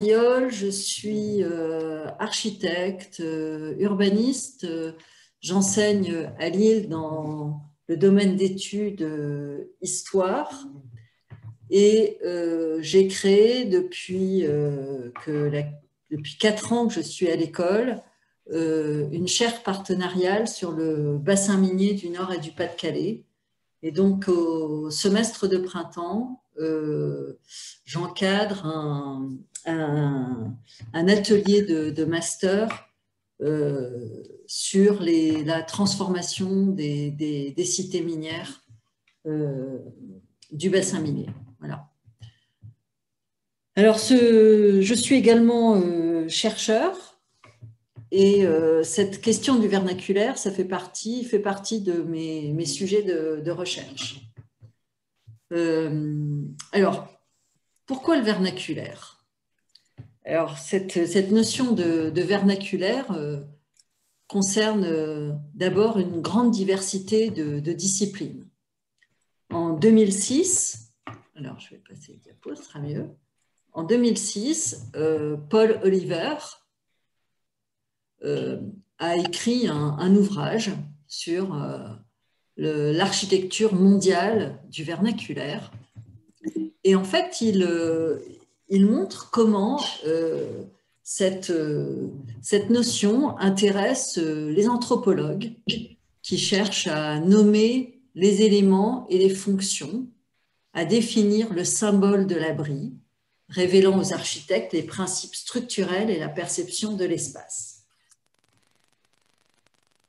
je suis euh, architecte, euh, urbaniste. J'enseigne à Lille dans le domaine d'études euh, histoire et j'ai créé depuis, que depuis quatre ans que je suis à l'école une chaire partenariale sur le bassin minier du Nord et du Pas-de-Calais. Et donc au semestre de printemps, j'encadre un, un, atelier de, master euh, sur la transformation des, cités minières euh, du bassin minier. Voilà. Alors, je suis également euh, chercheur et cette question du vernaculaire, ça fait partie, de mes, sujets de recherche. alors, pourquoi le vernaculaire? Alors, cette, notion de, vernaculaire euh, concerne euh, d'abord une grande diversité de, disciplines. En 2006, alors je vais passer le diapo, ce sera mieux. En 2006, euh, Paul Oliver a écrit un ouvrage sur l'architecture mondiale du vernaculaire. Et en fait, il, il montre comment euh, cette, euh, cette, notion intéresse euh, les anthropologues qui cherchent à nommer les éléments et les fonctions, à définir le symbole de l'abri, révélant aux architectes les principes structurels et la perception de l'espace.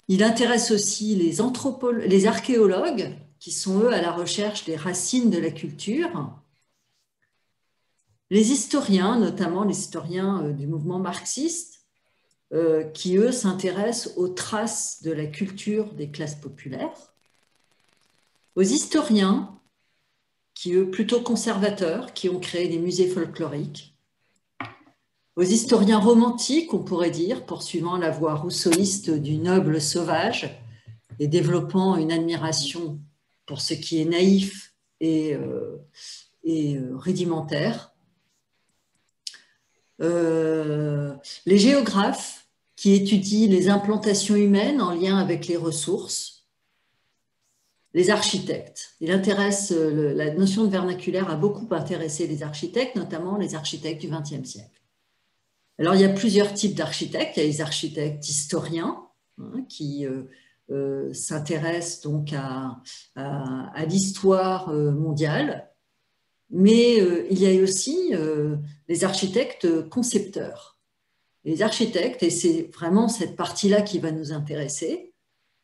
Il intéresse aussi les, les archéologues, qui sont eux à la recherche des racines de la culture, les historiens, notamment les historiens euh, du mouvement marxiste, euh, qui, eux, s'intéressent aux traces de la culture des classes populaires, aux historiens, qui, eux, plutôt conservateurs, qui ont créé des musées folkloriques, aux historiens romantiques, on pourrait dire, poursuivant la voie rousseauiste du noble sauvage et développant une admiration pour ce qui est naïf et, euh, et rudimentaire, euh, les géographes qui étudient les implantations humaines en lien avec les ressources, les architectes. Il intéresse, euh, la notion de vernaculaire a beaucoup intéressé les architectes, notamment les architectes du XXe siècle. Alors, il y a plusieurs types d'architectes. Il y a les architectes historiens hein, qui euh, s'intéressent donc à, à l'histoire mondiale mais euh, il y a aussi euh, les architectes concepteurs. Les architectes, et c'est vraiment cette partie-là qui va nous intéresser,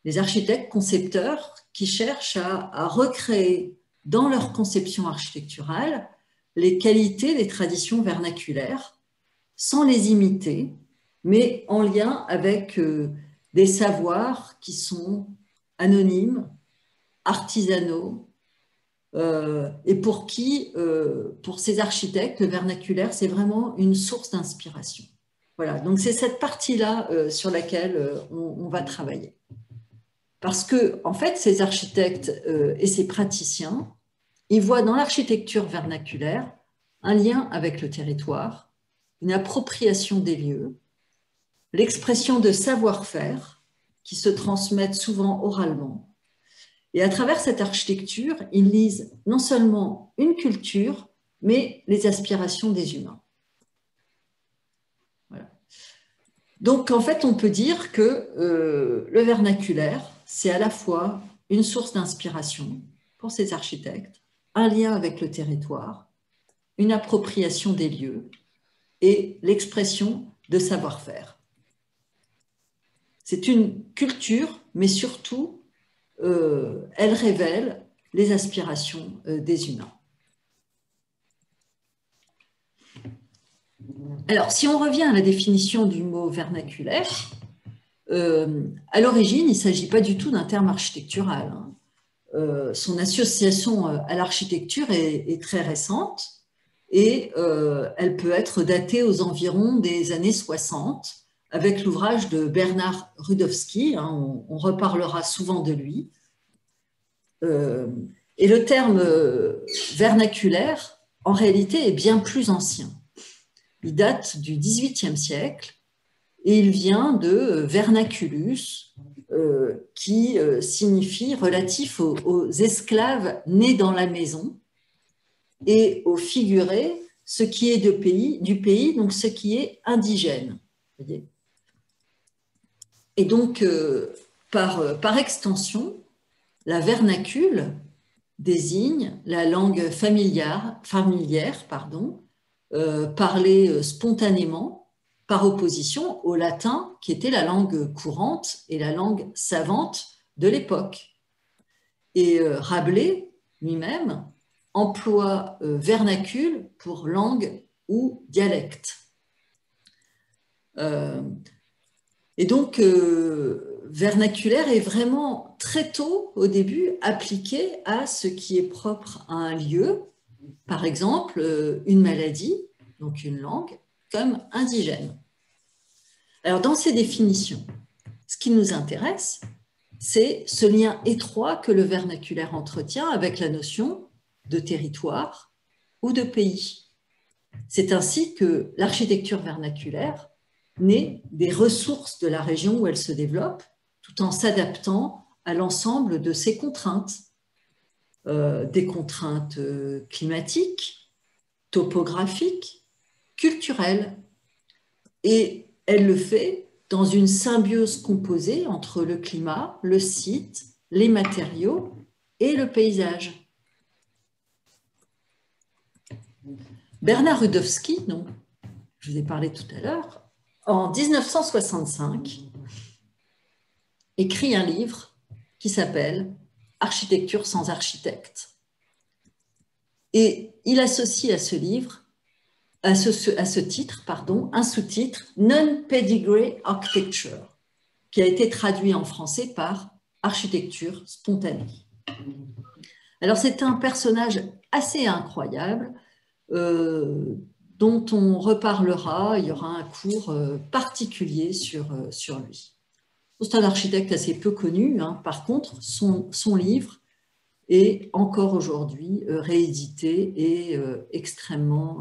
les architectes concepteurs qui cherchent à, recréer dans leur conception architecturale les qualités des traditions vernaculaires sans les imiter, mais en lien avec euh, des savoirs qui sont anonymes, artisanaux, euh, et pour qui, euh, pour ces architectes, le vernaculaire, c'est vraiment une source d'inspiration. Voilà, donc c'est cette partie-là euh, sur laquelle on, va travailler. Parce que, en fait, ces architectes et ces praticiens, ils voient dans l'architecture vernaculaire un lien avec le territoire, une appropriation des lieux, l'expression de savoir-faire qui se transmettent souvent oralement, et à travers cette architecture, ils lisent non seulement une culture, mais les aspirations des humains. Donc en fait, on peut dire que euh, le vernaculaire, c'est à la fois une source d'inspiration pour ces architectes, un lien avec le territoire, une appropriation des lieux et l'expression de savoir-faire. C'est une culture, mais surtout euh, elle révèle les aspirations euh, des humains. Alors, si on revient à la définition du mot vernaculaire, euh, à l'origine, il ne s'agit pas du tout d'un terme architectural. Hein. son association à l'architecture est, très récente et elle peut être datée aux environs des années 60 avec l'ouvrage de Bernard Rudowski, hein, on, reparlera souvent de lui. Euh, et le terme euh, vernaculaire, en réalité, est bien plus ancien. il date du XVIIIe siècle et il vient de vernaculus, euh, qui euh, signifie relatif aux, esclaves nés dans la maison et au figuré ce qui est du pays, donc ce qui est indigène. Et donc, euh, par, par extension, la vernacule désigne la langue familière, pardon, parlée spontanément par opposition au latin, qui était la langue courante et la langue savante de l'époque. Et euh, Rabelais lui-même emploie euh, vernacule pour langue ou dialecte. Euh, et donc, vernaculaire est vraiment très tôt, au début, appliqué à ce qui est propre à un lieu, par exemple, une maladie, donc une langue, comme indigène. Alors, dans ces définitions, ce qui nous intéresse, c'est ce lien étroit que le vernaculaire entretient avec la notion de territoire ou de pays. C'est ainsi que l'architecture vernaculaire naît des ressources de la région où elle se développe, tout en s'adaptant à l'ensemble de ses contraintes, euh, des contraintes euh, climatiques, topographiques, culturelle. Et elle le fait dans une symbiose composée entre le climat, le site, les matériaux et le paysage. Bernard Rudowski, non, je vous ai parlé tout à l'heure, en 1965, écrit un livre qui s'appelle Architecture sans architecte. Et il associe à ce livre à ce, titre, pardon, un sous-titre Non-Pedigree Architecture, qui a été traduit en français par Architecture spontanée. Alors c'est un personnage assez incroyable euh, dont on reparlera, il y aura un cours euh, particulier sur, euh, sur lui. C'est un architecte assez peu connu, hein. par contre son, livre est encore aujourd'hui réédité et extrêmement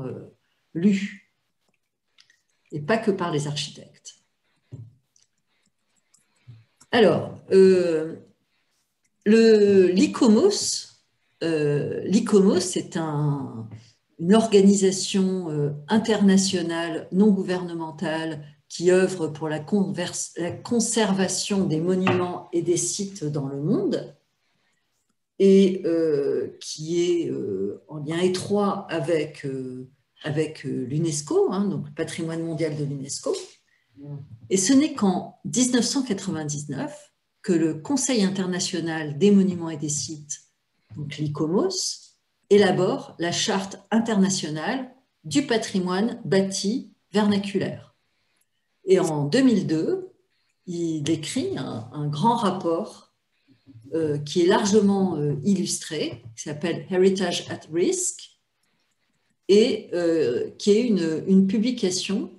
lu, et pas que par les architectes. Alors, euh, l'ICOMOS, euh, l'ICOMOS, c'est une organisation euh, internationale non gouvernementale qui œuvre pour la, conservation des monuments et des sites dans le monde et qui est en lien étroit avec avec euh, l'UNESCO, hein, donc le patrimoine mondial de l'UNESCO. Et ce n'est qu'en 1999 que le Conseil international des monuments et des sites, donc l'ICOMOS, élabore la charte internationale du patrimoine bâti vernaculaire. Et en 2002, il écrit un, grand rapport euh, qui est largement euh, illustré, qui s'appelle Heritage at Risk, et euh, qui est une, publication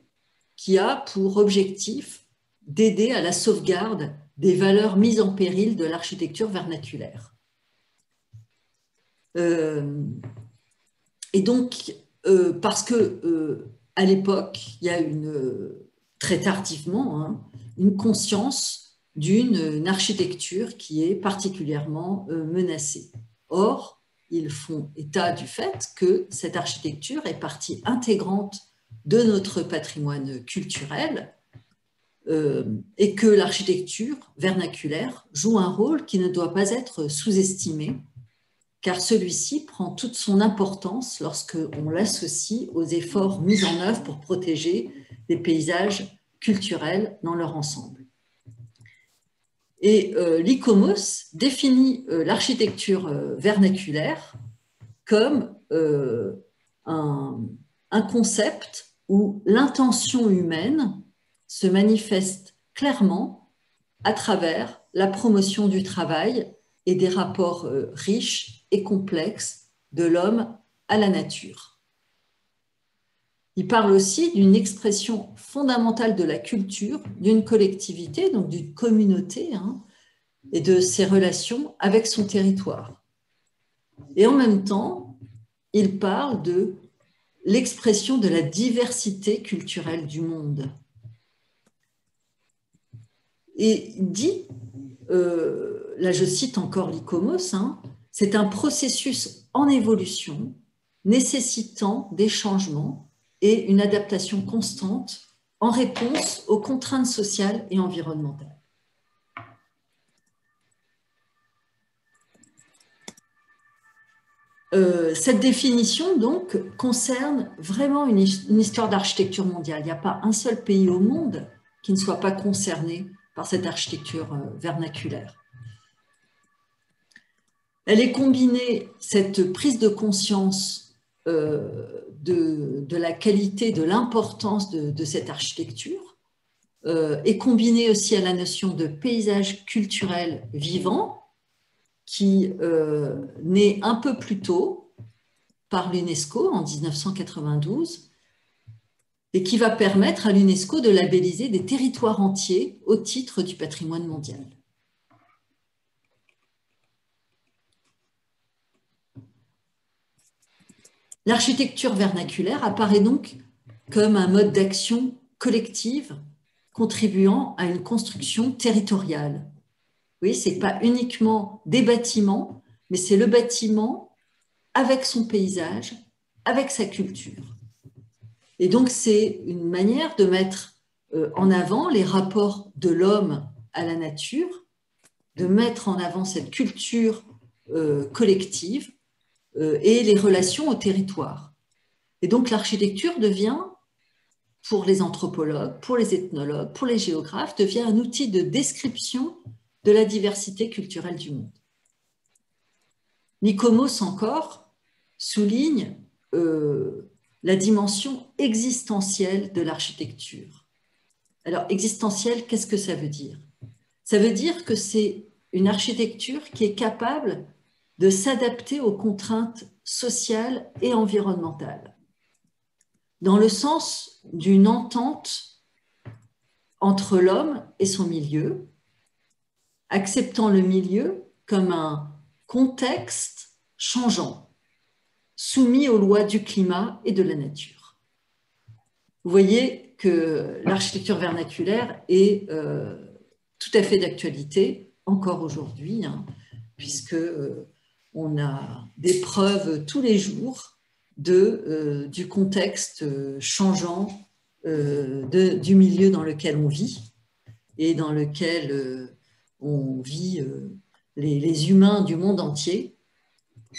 qui a pour objectif d'aider à la sauvegarde des valeurs mises en péril de l'architecture vernaculaire. Euh, et donc, euh, parce que à l'époque, il y a une, très tardivement hein, une conscience d'une architecture qui est particulièrement menacée. Or, ils font état du fait que cette architecture est partie intégrante de notre patrimoine culturel euh, et que l'architecture vernaculaire joue un rôle qui ne doit pas être sous-estimé, car celui-ci prend toute son importance lorsque on l'associe aux efforts mis en œuvre pour protéger des paysages culturels dans leur ensemble. Et euh, l'ICOMOS définit euh, l'architecture euh, vernaculaire comme un, concept où l'intention humaine se manifeste clairement à travers la promotion du travail et des rapports riches et complexes de l'homme à la nature. Il parle aussi d'une expression fondamentale de la culture, d'une collectivité, donc d'une communauté, hein, et de ses relations avec son territoire. Et en même temps, il parle de l'expression de la diversité culturelle du monde. Et dit, euh, là je cite encore l'ICOMOS, hein, c'est un processus en évolution nécessitant des changements et une adaptation constante en réponse aux contraintes sociales et environnementales. Euh, cette définition, donc, concerne vraiment une, histoire d'architecture mondiale. Il n'y a pas un seul pays au monde qui ne soit pas concerné par cette architecture euh, vernaculaire. Elle est combinée, cette prise de conscience euh, de, la qualité, de l'importance de, cette architecture, est combinée aussi à la notion de paysage culturel vivant, qui euh, naît un peu plus tôt par l'UNESCO en 1992 et qui va permettre à l'UNESCO de labelliser des territoires entiers au titre du patrimoine mondial. L'architecture vernaculaire apparaît donc comme un mode d'action collective contribuant à une construction territoriale oui, ce n'est pas uniquement des bâtiments, mais c'est le bâtiment avec son paysage, avec sa culture. Et donc, c'est une manière de mettre euh, en avant les rapports de l'homme à la nature, de mettre en avant cette culture euh, collective et les relations au territoire. Et donc, l'architecture devient, pour les anthropologues, pour les ethnologues, pour les géographes, devient un outil de description de la diversité culturelle du monde. Nikomos encore souligne euh, la dimension existentielle de l'architecture. Alors, existentielle, qu'est-ce que ça veut dire? Ça veut dire que c'est une architecture qui est capable de s'adapter aux contraintes sociales et environnementales, dans le sens d'une entente entre l'homme et son milieu, acceptant le milieu comme un contexte changeant, soumis aux lois du climat et de la nature. Vous voyez que l'architecture vernaculaire est euh, tout à fait d'actualité encore aujourd'hui, hein, puisque euh, on a des preuves tous les jours euh, du contexte changeant du milieu dans lequel on vit et dans lequel on vit euh, les, humains du monde entier,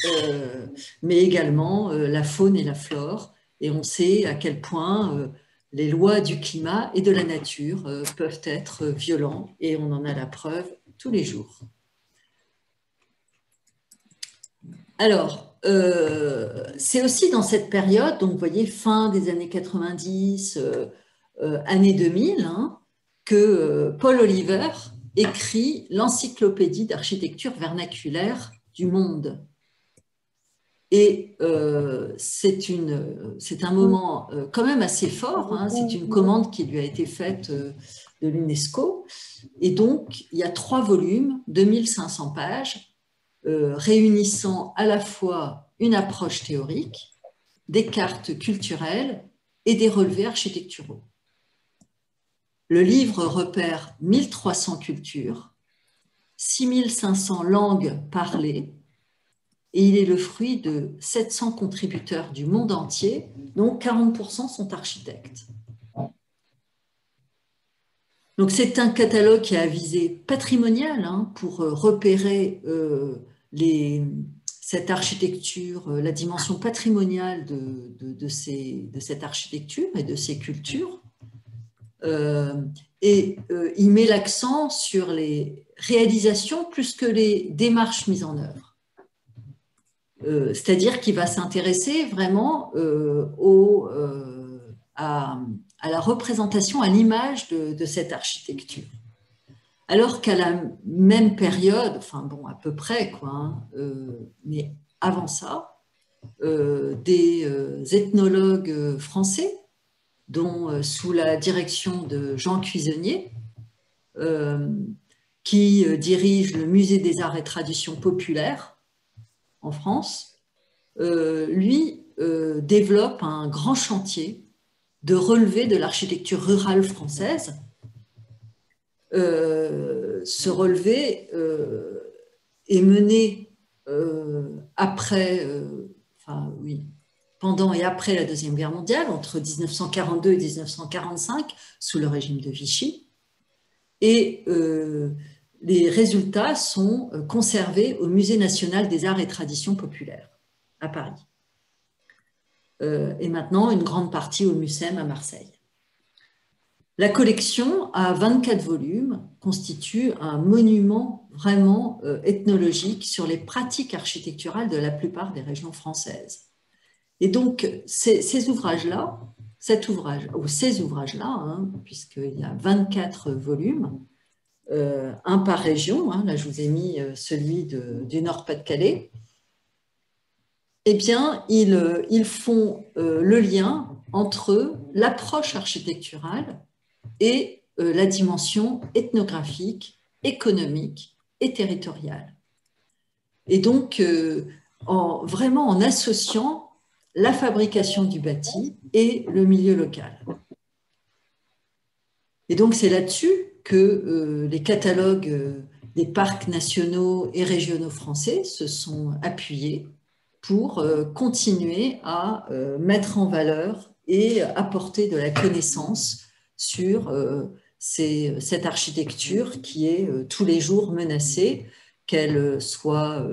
euh, mais également euh, la faune et la flore. Et on sait à quel point les lois du climat et de la nature peuvent être violents, et on en a la preuve tous les jours. Alors, c'est aussi dans cette période, donc vous voyez, fin des années 90, années 2000, hein, que Paul Oliver écrit l'encyclopédie d'architecture vernaculaire du monde. Et euh, c'est un moment euh, quand même assez fort, hein. c'est une commande qui lui a été faite euh, de l'UNESCO. Et donc, il y a trois volumes, 2500 pages, réunissant à la fois une approche théorique, des cartes culturelles et des relevés architecturaux. Le livre repère 1300 cultures, 6500 langues parlées, et il est le fruit de 700 contributeurs du monde entier, dont 40% sont architectes. Donc c'est un catalogue qui a visé patrimonial hein, pour euh, repérer euh, cette architecture, euh, la dimension patrimoniale de, cette architecture et de ces cultures. Euh, et euh, il met l'accent sur les réalisations plus que les démarches mises en œuvre. C'est-à-dire qu'il va s'intéresser vraiment à, la représentation, à l'image de, cette architecture. Alors qu'à la même période, enfin bon, à peu près, quoi, hein, mais avant ça, des ethnologues français dont euh, sous la direction de Jean Cuisonnier, euh, qui euh, dirige le musée des arts et traditions populaires en France, lui développe un grand chantier de relevé de l'architecture rurale française. Ce relevé est mené après, enfin oui, pendant et après la Deuxième Guerre mondiale, entre 1942 et 1945, sous le régime de Vichy. Et euh, les résultats sont euh, conservés au Musée national des arts et traditions populaires à Paris. Euh, et maintenant, une grande partie au MUSEM à Marseille. La collection, à 24 volumes, constitue un monument vraiment ethnologique sur les pratiques architecturales de la plupart des régions françaises. Et donc, ces, ouvrages-là, cet ouvrage, ou ces ouvrages-là, hein, puisqu'il y a 24 volumes, euh, un par région, hein, là je vous ai mis euh, celui du Nord-Pas-de-Calais, eh bien, euh, ils font le lien entre l'approche architecturale et la dimension ethnographique, économique et territoriale. Et donc, en, vraiment en associant la fabrication du bâti et le milieu local. Et donc c'est là-dessus que euh, les catalogues euh, des parcs nationaux et régionaux français se sont appuyés pour euh, continuer à mettre en valeur et apporter de la connaissance sur cette architecture qui est tous les jours menacée, qu'elle soit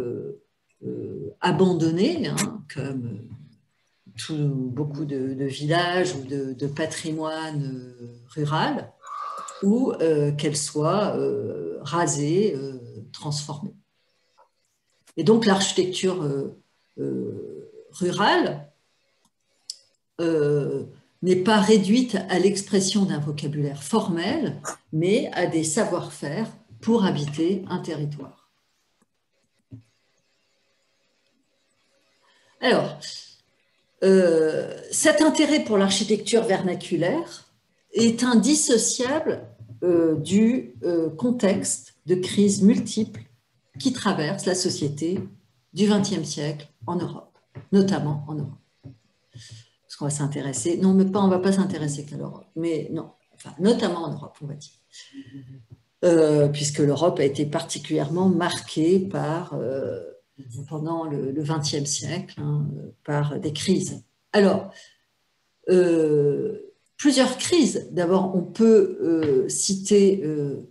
abandonnée, hein, comme beaucoup de, villages ou de, patrimoine euh, rural, ou euh, qu'elle soit euh, rasée, transformée. Et donc l'architecture rurale n'est pas réduite à l'expression d'un vocabulaire formel, mais à des savoir-faire pour habiter un territoire. Alors, euh, cet intérêt pour l'architecture vernaculaire est indissociable euh, du euh, contexte de crise multiple qui traverse la société du XXe siècle en Europe, notamment en Europe. Parce qu'on va s'intéresser, non, mais pas, on ne va pas s'intéresser qu'à l'Europe, mais non, enfin, notamment en Europe, on va dire. puisque l'Europe a été particulièrement marquée par pendant le XXe siècle hein, par des crises. Alors, euh, plusieurs crises. D'abord, on peut euh, citer euh,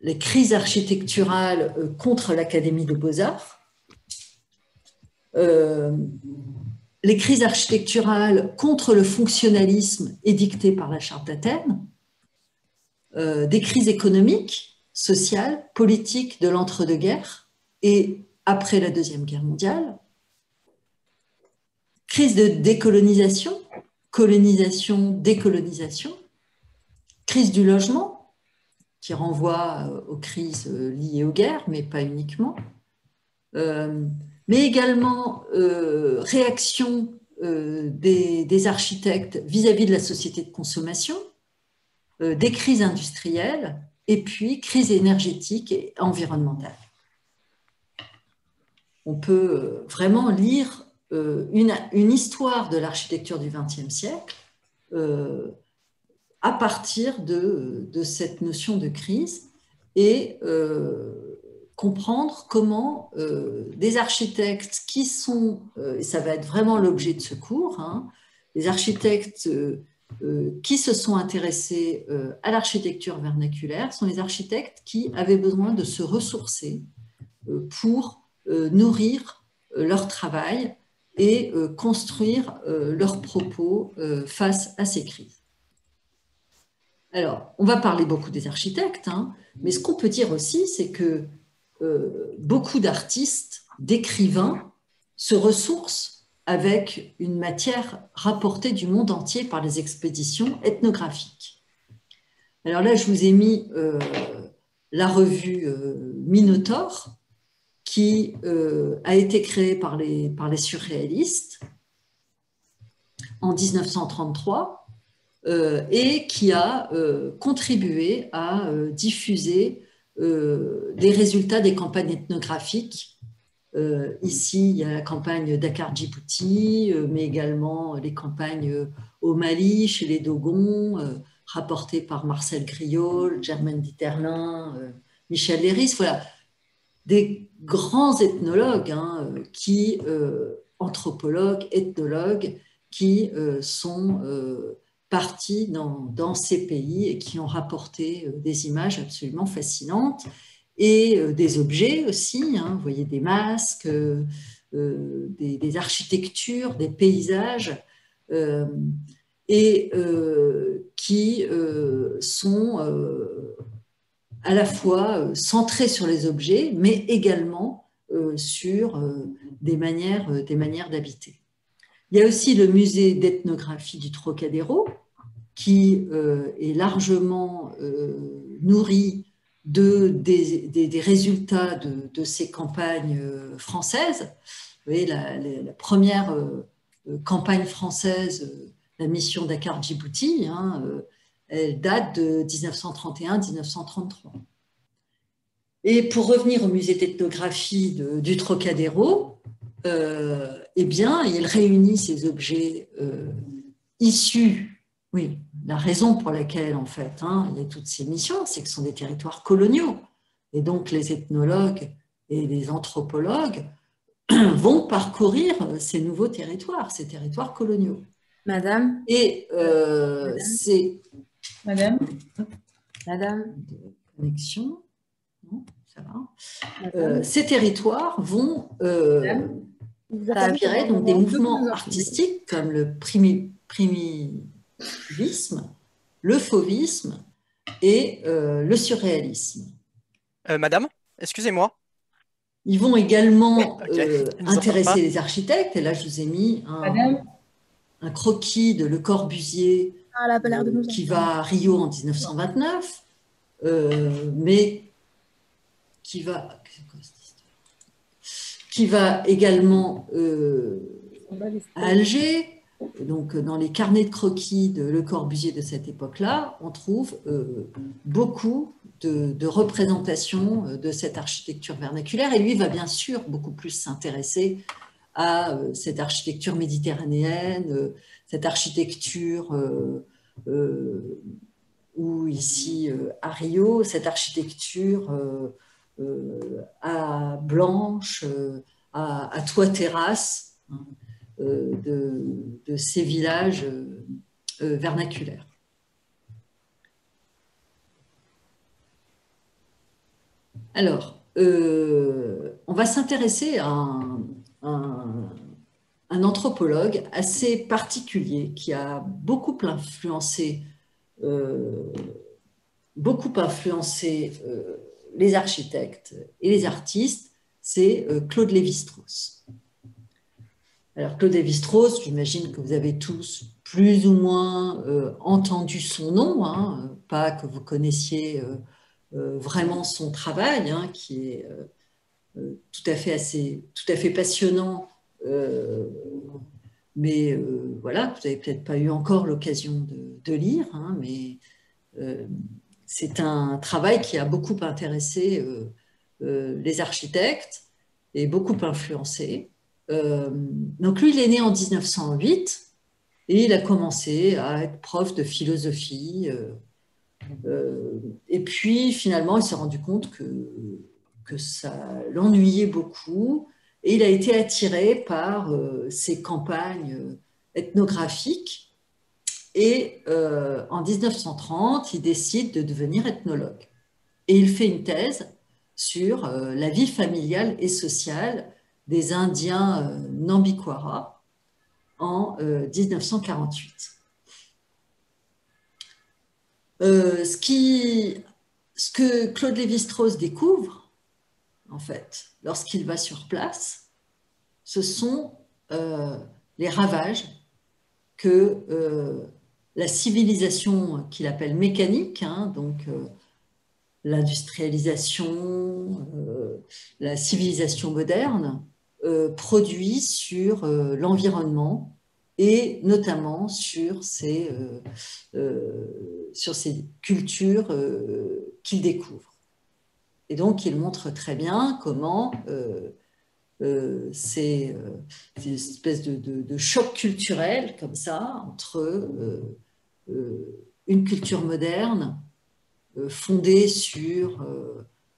les crises architecturales contre l'Académie des beaux-arts, les crises architecturales contre le fonctionnalisme édicté par la Charte d'Athènes, des crises économiques, sociales, politiques de l'entre-deux-guerres et après la Deuxième Guerre mondiale, crise de décolonisation, colonisation, décolonisation, crise du logement, qui renvoie euh, aux crises euh, liées aux guerres, mais pas uniquement, euh, mais également réaction des, architectes vis-à-vis de la société de consommation, des crises industrielles, et puis crise énergétique et environnementale. On peut euh, vraiment lire euh, une, histoire de l'architecture du XXe siècle euh, à partir de, cette notion de crise et comprendre comment des architectes qui sont, et ça va être vraiment l'objet de ce cours, hein, les architectes qui se sont intéressés à l'architecture vernaculaire sont les architectes qui avaient besoin de se ressourcer pour euh, nourrir euh, leur travail et euh, construire leurs propos face à ces crises. Alors, on va parler beaucoup des architectes, hein, mais ce qu'on peut dire aussi, c'est que beaucoup d'artistes, d'écrivains, se ressourcent avec une matière rapportée du monde entier par les expéditions ethnographiques. Alors là, je vous ai mis la revue Minotaure, qui euh, a été créé par les, par les surréalistes en 1933 euh, et qui a euh, contribué à diffuser des résultats des campagnes ethnographiques ici, il y a la campagne Dakar-Djibouti, mais également les campagnes au Mali, chez les Dogons, rapportées par Marcel Griol, Germaine Diterlin, Michel Léris. Voilà, des grands ethnologues hein, qui, anthropologues, ethnologues, qui sont partis dans, ces pays et qui ont rapporté euh, des images absolument fascinantes et euh, des objets aussi, hein, vous voyez des masques, euh, des, architectures, des paysages, et qui sont à la fois centrés sur les objets, mais également sur des manières, des manières d'habiter. Il y a aussi le musée d'ethnographie du Trocadéro, qui euh, est largement euh, nourri de, des, résultats de, ces campagnes euh, françaises. Vous voyez, la, première campagne française, la mission Dakar-Djibouti, hein, elle date de 1931-1933. Et pour revenir au musée d'ethnographie du Trocadéro, eh bien, il réunit ces objets issus oui, la raison pour laquelle, en fait, hein, il y a toutes ces missions, c'est que ce sont des territoires coloniaux. Et donc, les ethnologues et les anthropologues vont parcourir ces nouveaux territoires, ces territoires coloniaux. Madame Et euh, c'est. Madame Madame Connexion. Non, ça va. Euh, ces territoires vont euh, inspirer donc, des mouvements artistiques comme le primi, primi le fauvisme et euh, le surréalisme. Euh, madame, excusez-moi. Ils vont également euh, intéresser les architectes. Et là, je vous ai mis un, croquis de Le Corbusier ah, qui va à Rio en 1929, mais qui va, qui va également à Alger, donc, dans les carnets de croquis de Le Corbusier de cette époque-là, on trouve euh, beaucoup de, représentations euh, de cette architecture vernaculaire. Et lui va bien sûr beaucoup plus s'intéresser à euh, cette architecture méditerranéenne, cette architecture ou ici à Rio, cette architecture à blanche, à, à toit terrasse. Hein. Euh, de, ces villages euh, euh, vernaculaires. Alors, on va s'intéresser à un, anthropologue assez particulier qui a beaucoup influencé, beaucoup influencé les architectes et les artistes, c'est Claude Lévi-Strauss. Alors Claude Lévi-Strauss, j'imagine que vous avez tous plus ou moins euh, entendu son nom, hein, pas que vous connaissiez euh, euh, vraiment son travail, hein, qui est tout à fait assez, tout à fait passionnant. mais voilà, vous n'avez peut-être pas eu encore l'occasion de, lire, hein, mais c'est un travail qui a beaucoup intéressé les architectes et beaucoup influencé. Euh, donc lui, il est né en 1908 et il a commencé à être prof de philosophie. Euh, euh, et puis finalement, il s'est rendu compte que, que ça l'ennuyait beaucoup et il a été attiré par ces campagnes ethnographiques. Et en 1930, il décide de devenir ethnologue. Et il fait une thèse sur la vie familiale et sociale des Indiens euh, Nambikwara en 1948. Euh, euh, ce, qui, ce que Claude Lévi-Strauss découvre, en fait, lorsqu'il va sur place, ce sont les ravages que la civilisation qu'il appelle mécanique, hein, donc l'industrialisation, la civilisation moderne, produit sur euh, l'environnement et notamment sur ces, euh, sur ces cultures qu'il découvre. Et donc, il montre très bien comment c'est une espèce de, choc culturel comme ça entre une culture moderne fondée sur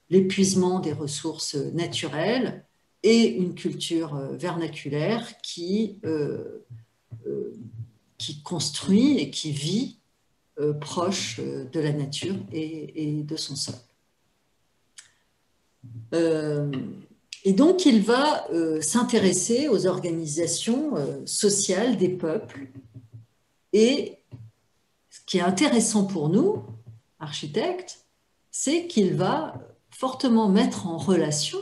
l'épuisement des ressources naturelles et une culture vernaculaire qui, qui construit et qui vit proche de la nature et de son sol. Euh, et donc, il va euh, s'intéresser aux organisations euh, sociales des peuples. Et ce qui est intéressant pour nous, architectes, c'est qu'il va fortement mettre en relation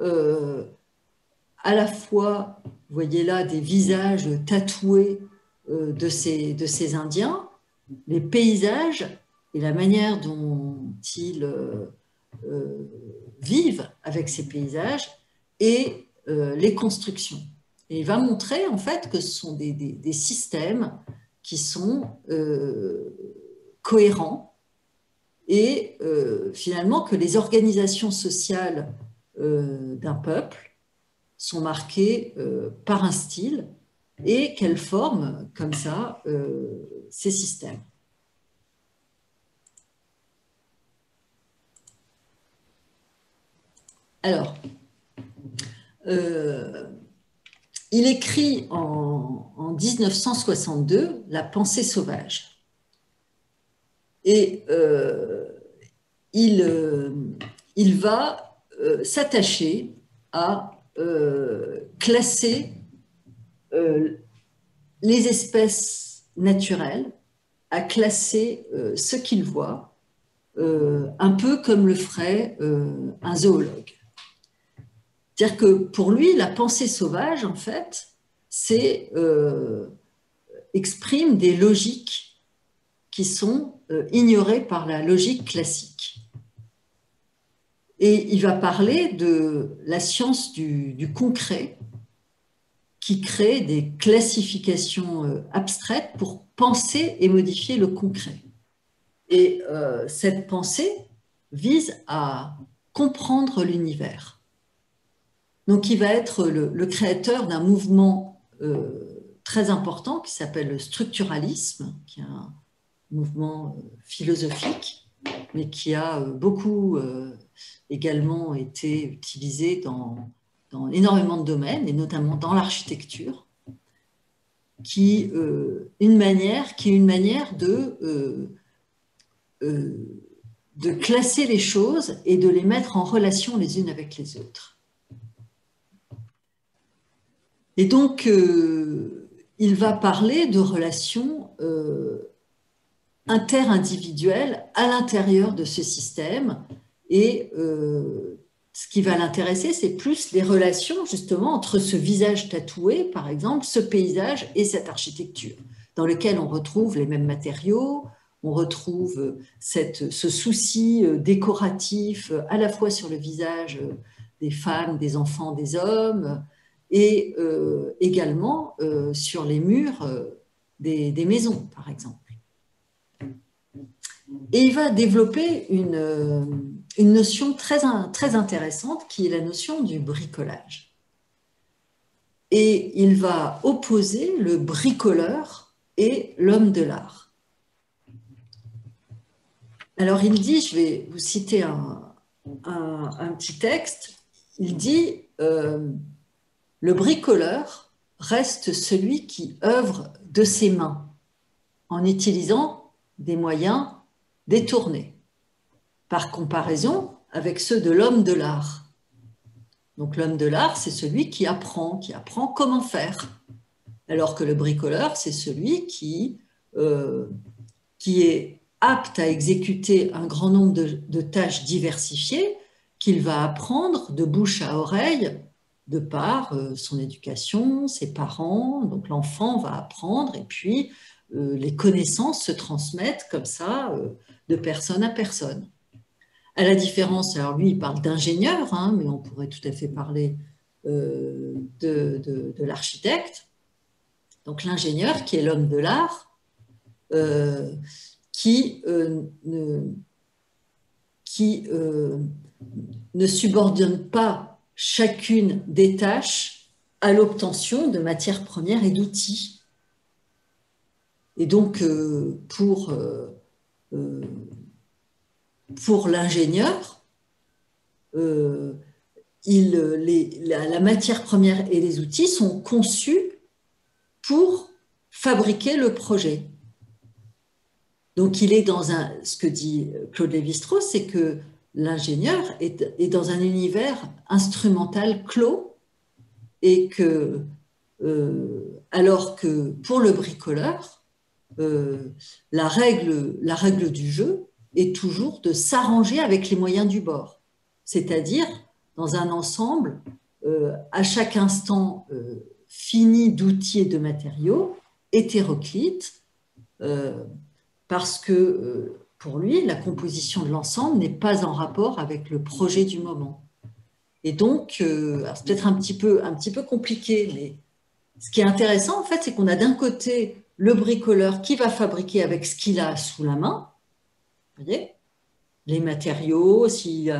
à la fois, vous voyez là, des visages tatoués de, ces, de ces Indiens, les paysages et la manière dont ils vivent avec ces paysages et euh, les constructions. Et il va montrer en fait que ce sont des, systèmes qui sont euh, cohérents et euh, finalement que les organisations sociales d'un peuple sont marquées par un style et qu'elles forment comme ça ces systèmes. Alors, euh, il écrit en, 1962 La pensée sauvage. Et euh, il, euh, il, va s'attacher à classer les espèces naturelles, à classer ce qu'il voit, un peu comme le ferait un zoologue. C'est-à-dire que pour lui, la pensée sauvage, en fait, euh, exprime des logiques qui sont euh, ignorées par la logique classique. Et il va parler de la science du, concret qui crée des classifications euh, abstraites pour penser et modifier le concret. Et cette pensée vise à comprendre l'univers. Donc, il va être le, créateur d'un mouvement euh, très important qui s'appelle le structuralisme, qui est un mouvement euh, philosophique, mais qui a euh, beaucoup également été utilisé dans, énormément de domaines, et notamment dans l'architecture, qui, manière, qui est une manière de, de classer les choses et de les mettre en relation les unes avec les autres. Et donc, euh, il va parler de relations euh, interindividuelles à l'intérieur de ce système. Et euh, ce qui va l'intéresser, c'est plus les relations justement entre ce visage tatoué, par exemple, ce paysage et cette architecture, dans lequel on retrouve les mêmes matériaux, on retrouve cette, ce souci décoratif à la fois sur le visage des femmes, des enfants, des hommes, et euh, également euh, sur les murs euh, des, maisons, par exemple. Et il va développer une, une notion très, très intéressante qui est la notion du bricolage. Et il va opposer le bricoleur et l'homme de l'art. Alors il dit, je vais vous citer un, un, petit texte, il dit, le bricoleur reste celui qui œuvre de ses mains en utilisant des moyens détournés, par comparaison avec ceux de l'homme de l'art. Donc l'homme de l'art, c'est celui qui apprend, qui apprend comment faire, alors que le bricoleur, c'est celui qui, euh, est apte à exécuter un grand nombre de tâches diversifiées qu'il va apprendre de bouche à oreille de par euh, son éducation, ses parents. Donc l'enfant va apprendre et puis euh, les connaissances se transmettent comme ça de personne à personne. À la différence, alors lui il parle d'ingénieur, hein, mais on pourrait tout à fait parler de, l'architecte. Donc l'ingénieur qui est l'homme de l'art, qui, ne, qui ne subordonne pas chacune des tâches à l'obtention de matières premières et d'outils. Et donc, pour, pour l'ingénieur, la, matière première et les outils sont conçus pour fabriquer le projet. Donc il est dans un, ce que dit Claude Lévi-Strauss, c'est que l'ingénieur est, dans un univers instrumental clos et que, euh, alors que pour le bricoleur, euh, la, règle, la règle du jeu est toujours de s'arranger avec les moyens du bord, c'est-à-dire dans un ensemble euh, à chaque instant fini d'outils et de matériaux hétéroclites, parce que pour lui, la composition de l'ensemble n'est pas en rapport avec le projet du moment. Et donc, euh, c'est peut-être un petit, peu, un petit peu compliqué, mais ce qui est intéressant, en fait, c'est qu'on a d'un côté le bricoleur qui va fabriquer avec ce qu'il a sous la main, voyez, les matériaux, s'il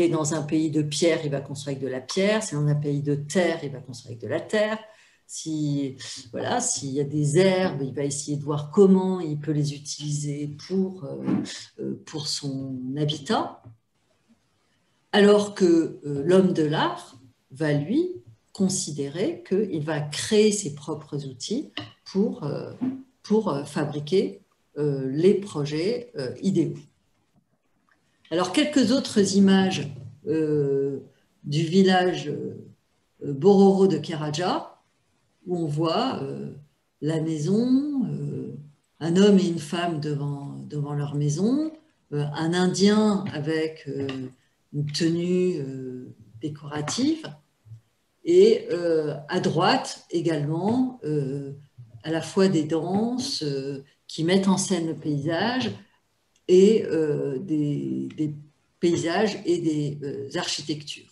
est dans un pays de pierre, il va construire avec de la pierre, s'il est dans un pays de terre, il va construire avec de la terre, si voilà, s'il y a des herbes, il va essayer de voir comment il peut les utiliser pour, euh, euh, pour son habitat. Alors que euh, l'homme de l'art va lui considérer qu'il va créer ses propres outils pour, pour fabriquer les projets idéaux. Alors quelques autres images du village Bororo de Keraja où on voit euh, la maison, euh, un homme et une femme devant, devant leur maison, euh, un Indien avec une tenue décorative, et à droite également à la fois des danses qui mettent en scène le paysage et des, des, paysages et des architectures.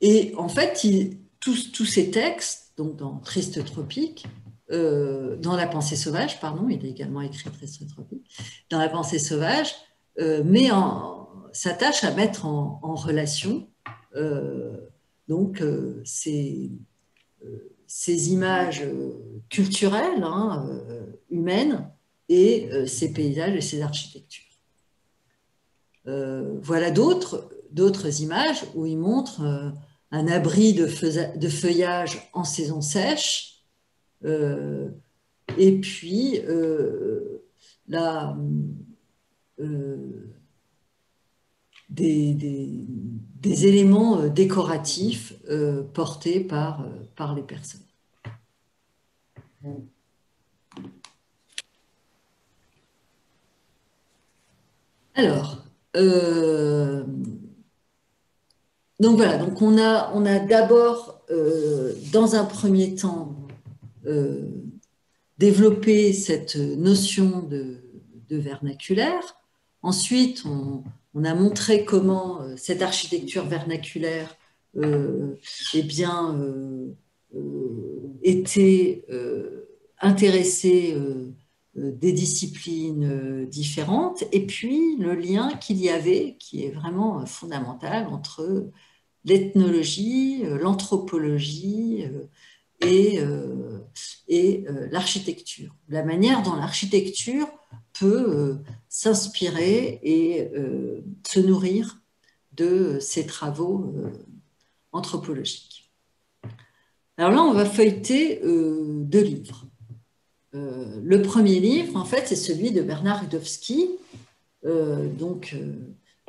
Et en fait, il, tous, tous ces textes, donc dans Triste Tropique, euh, dans La pensée sauvage, pardon, il a également écrit Triste Tropique, dans La pensée sauvage, euh, en, s'attache à mettre en, relation euh, donc ces, ces, images culturelles, hein, humaines, et ces paysages et ces architectures. voilà d'autres, images où il montre un abri de, feuillage en saison sèche, euh, et puis euh, euh, des, éléments décoratifs portés par, les personnes. Alors, donc voilà, donc on a, on a d'abord, euh, dans un premier temps, euh, développé cette notion de, vernaculaire. Ensuite, on, a montré comment euh, cette architecture vernaculaire eh bien, était intéressée des disciplines différentes, et puis le lien qu'il y avait, qui est vraiment fondamental entre l'ethnologie, euh, l'anthropologie euh, et, euh, et l'architecture. La manière dont l'architecture peut s'inspirer et se nourrir de ces travaux anthropologiques. Alors là, on va feuilleter deux livres. le premier livre, en fait, c'est celui de Bernard Rudowski, donc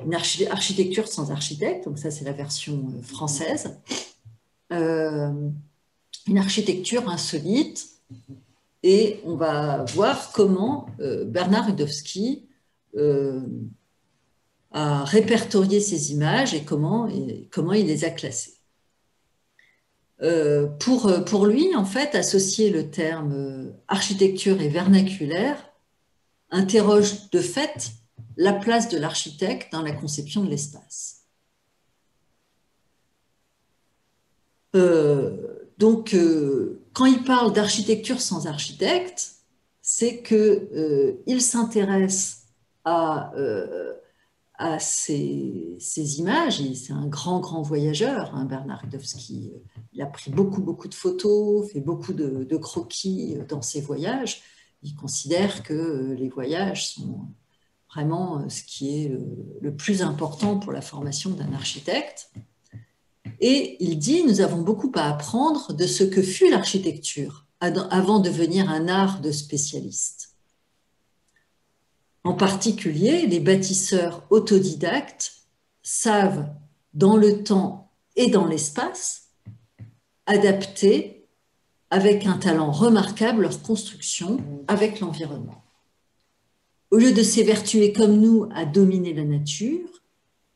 une architecture sans architecte, donc ça c'est la version euh, française, euh, une architecture insolite, et on va voir comment euh, Bernard Rudowski a répertorié ces images et comment, comment il les a classées. Pour, pour lui, en fait, associer le terme architecture et vernaculaire interroge de fait la place de l'architecte dans la conception de l'espace. Euh, donc, euh, quand il parle d'architecture sans architecte, c'est qu'il euh, s'intéresse à, à ces, images. C'est un grand, grand voyageur, hein, Bernard Rudowski. Il a pris beaucoup, beaucoup de photos, fait beaucoup de, de, croquis dans ses voyages. Il considère que les voyages sont vraiment ce qui est le plus important pour la formation d'un architecte. Et il dit, nous avons beaucoup à apprendre de ce que fut l'architecture avant de devenir un art de spécialiste. En particulier, les bâtisseurs autodidactes savent dans le temps et dans l'espace adapter avec un talent remarquable leur construction avec l'environnement. Au lieu de s'évertuer comme nous à dominer la nature,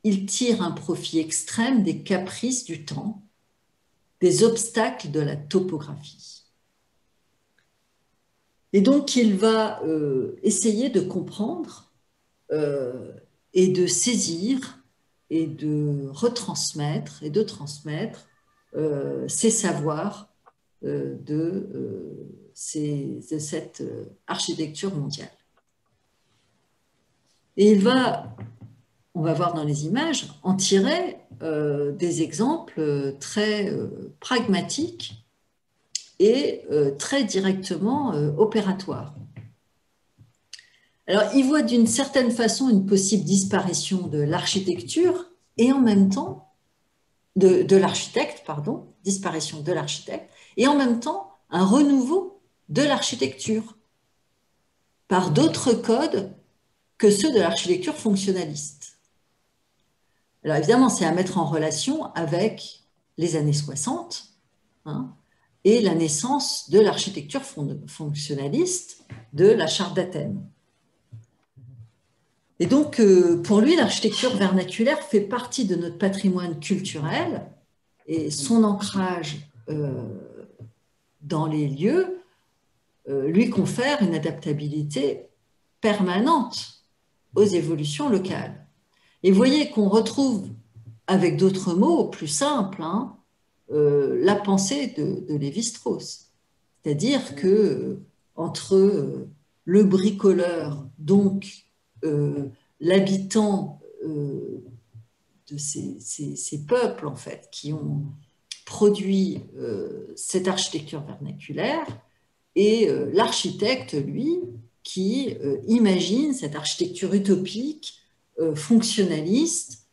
ils tirent un profit extrême des caprices du temps, des obstacles de la topographie. Et donc, il va euh, essayer de comprendre euh, et de saisir et de retransmettre et de transmettre euh, ces savoirs de, cette architecture mondiale. Et il va, on va voir dans les images, en tirer des exemples très pragmatiques et euh, très directement euh, opératoire. Alors, il voit d'une certaine façon une possible disparition de l'architecture et en même temps, de, l'architecte, pardon, disparition de l'architecte, et en même temps un renouveau de l'architecture par d'autres codes que ceux de l'architecture fonctionnaliste. Alors évidemment, c'est à mettre en relation avec les années 60, hein, et la naissance de l'architecture fonctionnaliste de la charte d'Athènes. Et donc, euh, pour lui, l'architecture vernaculaire fait partie de notre patrimoine culturel et son ancrage euh, dans les lieux euh, lui confère une adaptabilité permanente aux évolutions locales. Et voyez qu'on retrouve avec d'autres mots plus simples, hein, euh, la pensée de, de Lévi-Strauss. C'est-à-dire que euh, entre euh, le bricoleur, donc l'habitant de ces, peuples en fait qui ont produit cette architecture vernaculaire et l'architecte lui qui imagine cette architecture utopique fonctionnaliste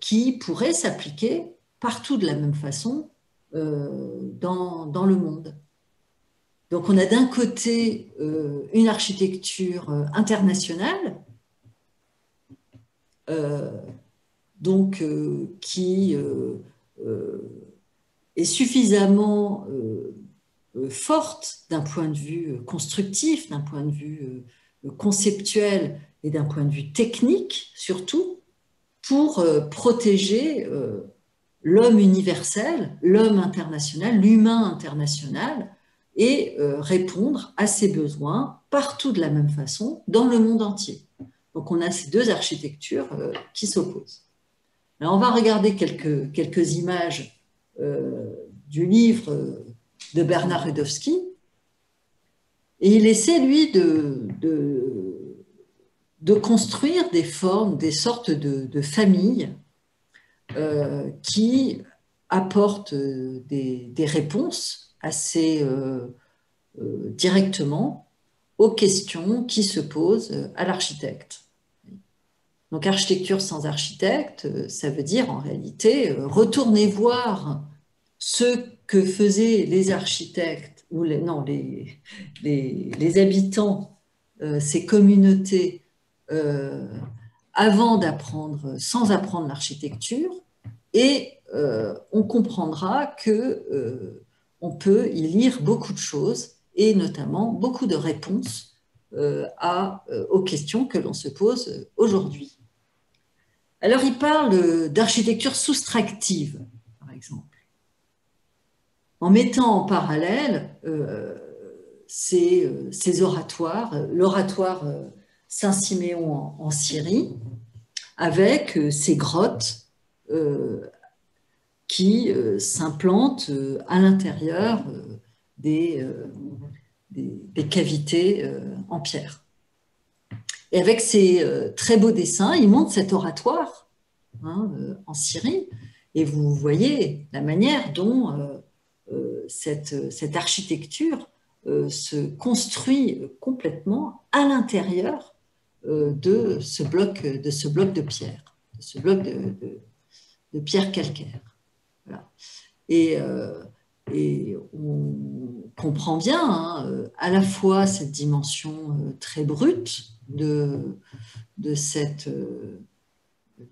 qui pourrait s'appliquer partout de la même façon euh, dans, le monde. Donc on a d'un côté euh, une architecture euh, internationale, donc qui est suffisamment forte d'un point de vue constructif, d'un point de vue conceptuel et d'un point de vue technique surtout, pour protéger l'homme universel, l'homme international, l'humain international, et euh, répondre à ses besoins partout de la même façon dans le monde entier. Donc on a ces deux architectures euh, qui s'opposent. Alors on va regarder quelques, quelques images euh, du livre de Bernard Rudowski. Et il essaie, lui, de, de, construire des formes, des sortes de, de familles euh, qui apporte euh, des, réponses assez euh, directement aux questions qui se posent à l'architecte. Donc architecture sans architecte, ça veut dire en réalité retourner voir ce que faisaient les architectes ou les, non, les, habitants, ces communautés avant d'apprendre, sans apprendre l'architecture, et euh, on comprendra que euh, on peut y lire beaucoup de choses et notamment beaucoup de réponses euh, aux questions que l'on se pose aujourd'hui. Alors il parle d'architecture soustractive, par exemple, en mettant en parallèle ces, oratoires, l'oratoire Saint-Siméon en, Syrie, avec ces grottes qui euh, s'implantent euh, à l'intérieur des, des, cavités en pierre. et avec ces très beaux dessins, il montre cet oratoire hein, en Syrie. Et vous voyez la manière dont cette, cette, architecture se construit complètement à l'intérieur de, ce bloc, de ce bloc de pierre, de ce bloc de, de pierre calcaire. Et, et on comprend bien hein, à la fois cette dimension euh, très brute de, de, euh,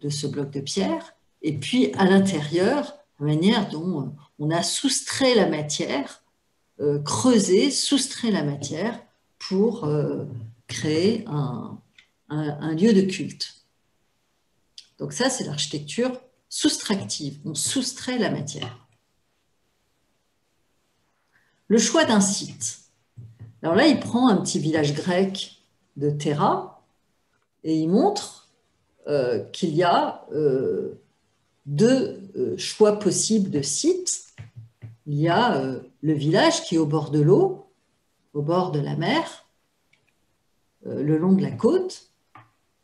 de ce bloc de pierre, et puis à l'intérieur, la manière dont on a soustrait la matière, euh, creusé, soustrait la matière pour créer un lieu de culte. Donc ça, c'est l'architecture soustractive. On soustrait la matière. Le choix d'un site. Alors là, il prend un petit village grec de Terra et il montre euh, qu'il y a euh, deux euh, choix possibles de sites. Il y a le village qui est au bord de l'eau, au bord de la mer, le long de la côte,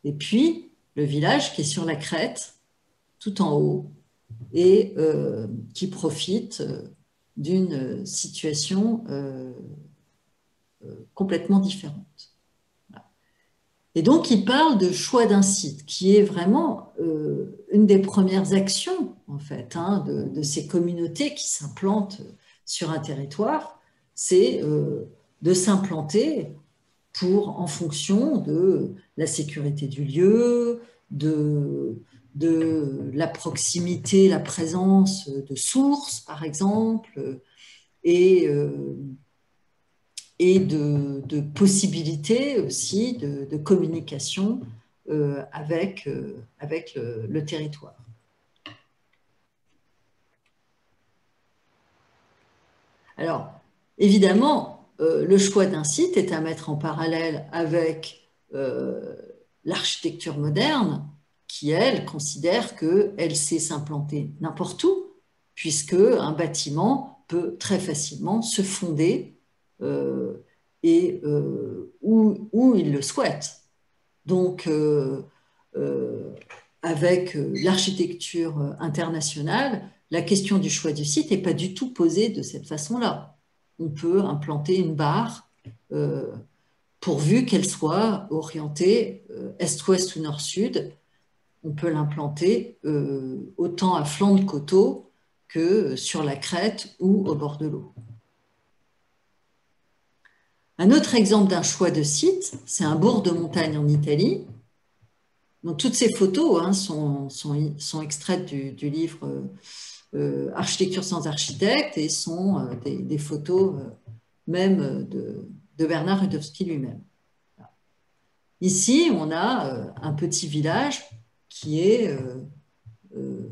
et puis le village qui est sur la crête, tout en haut, et qui profite d'une situation euh, euh, complètement différente. Et donc, il parle de choix d'un site, qui est vraiment euh, une des premières actions, en fait, hein, de, ces communautés qui s'implantent sur un territoire, c'est de s'implanter pour, en fonction de la sécurité du lieu, de, de la proximité, la présence de sources, par exemple, et, euh, et de, possibilités aussi de, communication euh, avec, euh, avec le, territoire. Alors, évidemment, le choix d'un site est à mettre en parallèle avec l'architecture moderne, qui, elle, considère qu'elle sait s'implanter n'importe où, puisque un bâtiment peut très facilement se fonder euh, et euh, où, il le souhaite. Donc, euh, avec l'architecture internationale, la question du choix du site n'est pas du tout posée de cette façon-là. On peut implanter une barre pourvu qu'elle soit orientée est-ouest ou nord-sud on peut l'implanter euh, autant à flanc de coteau que sur la crête ou au bord de l'eau. Un autre exemple d'un choix de site, c'est un bourg de montagne en Italie. toutes ces photos hein, sont, extraites du, livre euh, Architecture sans architecte et sont euh, des, photos même de, de Bernard Rudowski lui-même. Ici, on a un petit village qui est euh, euh,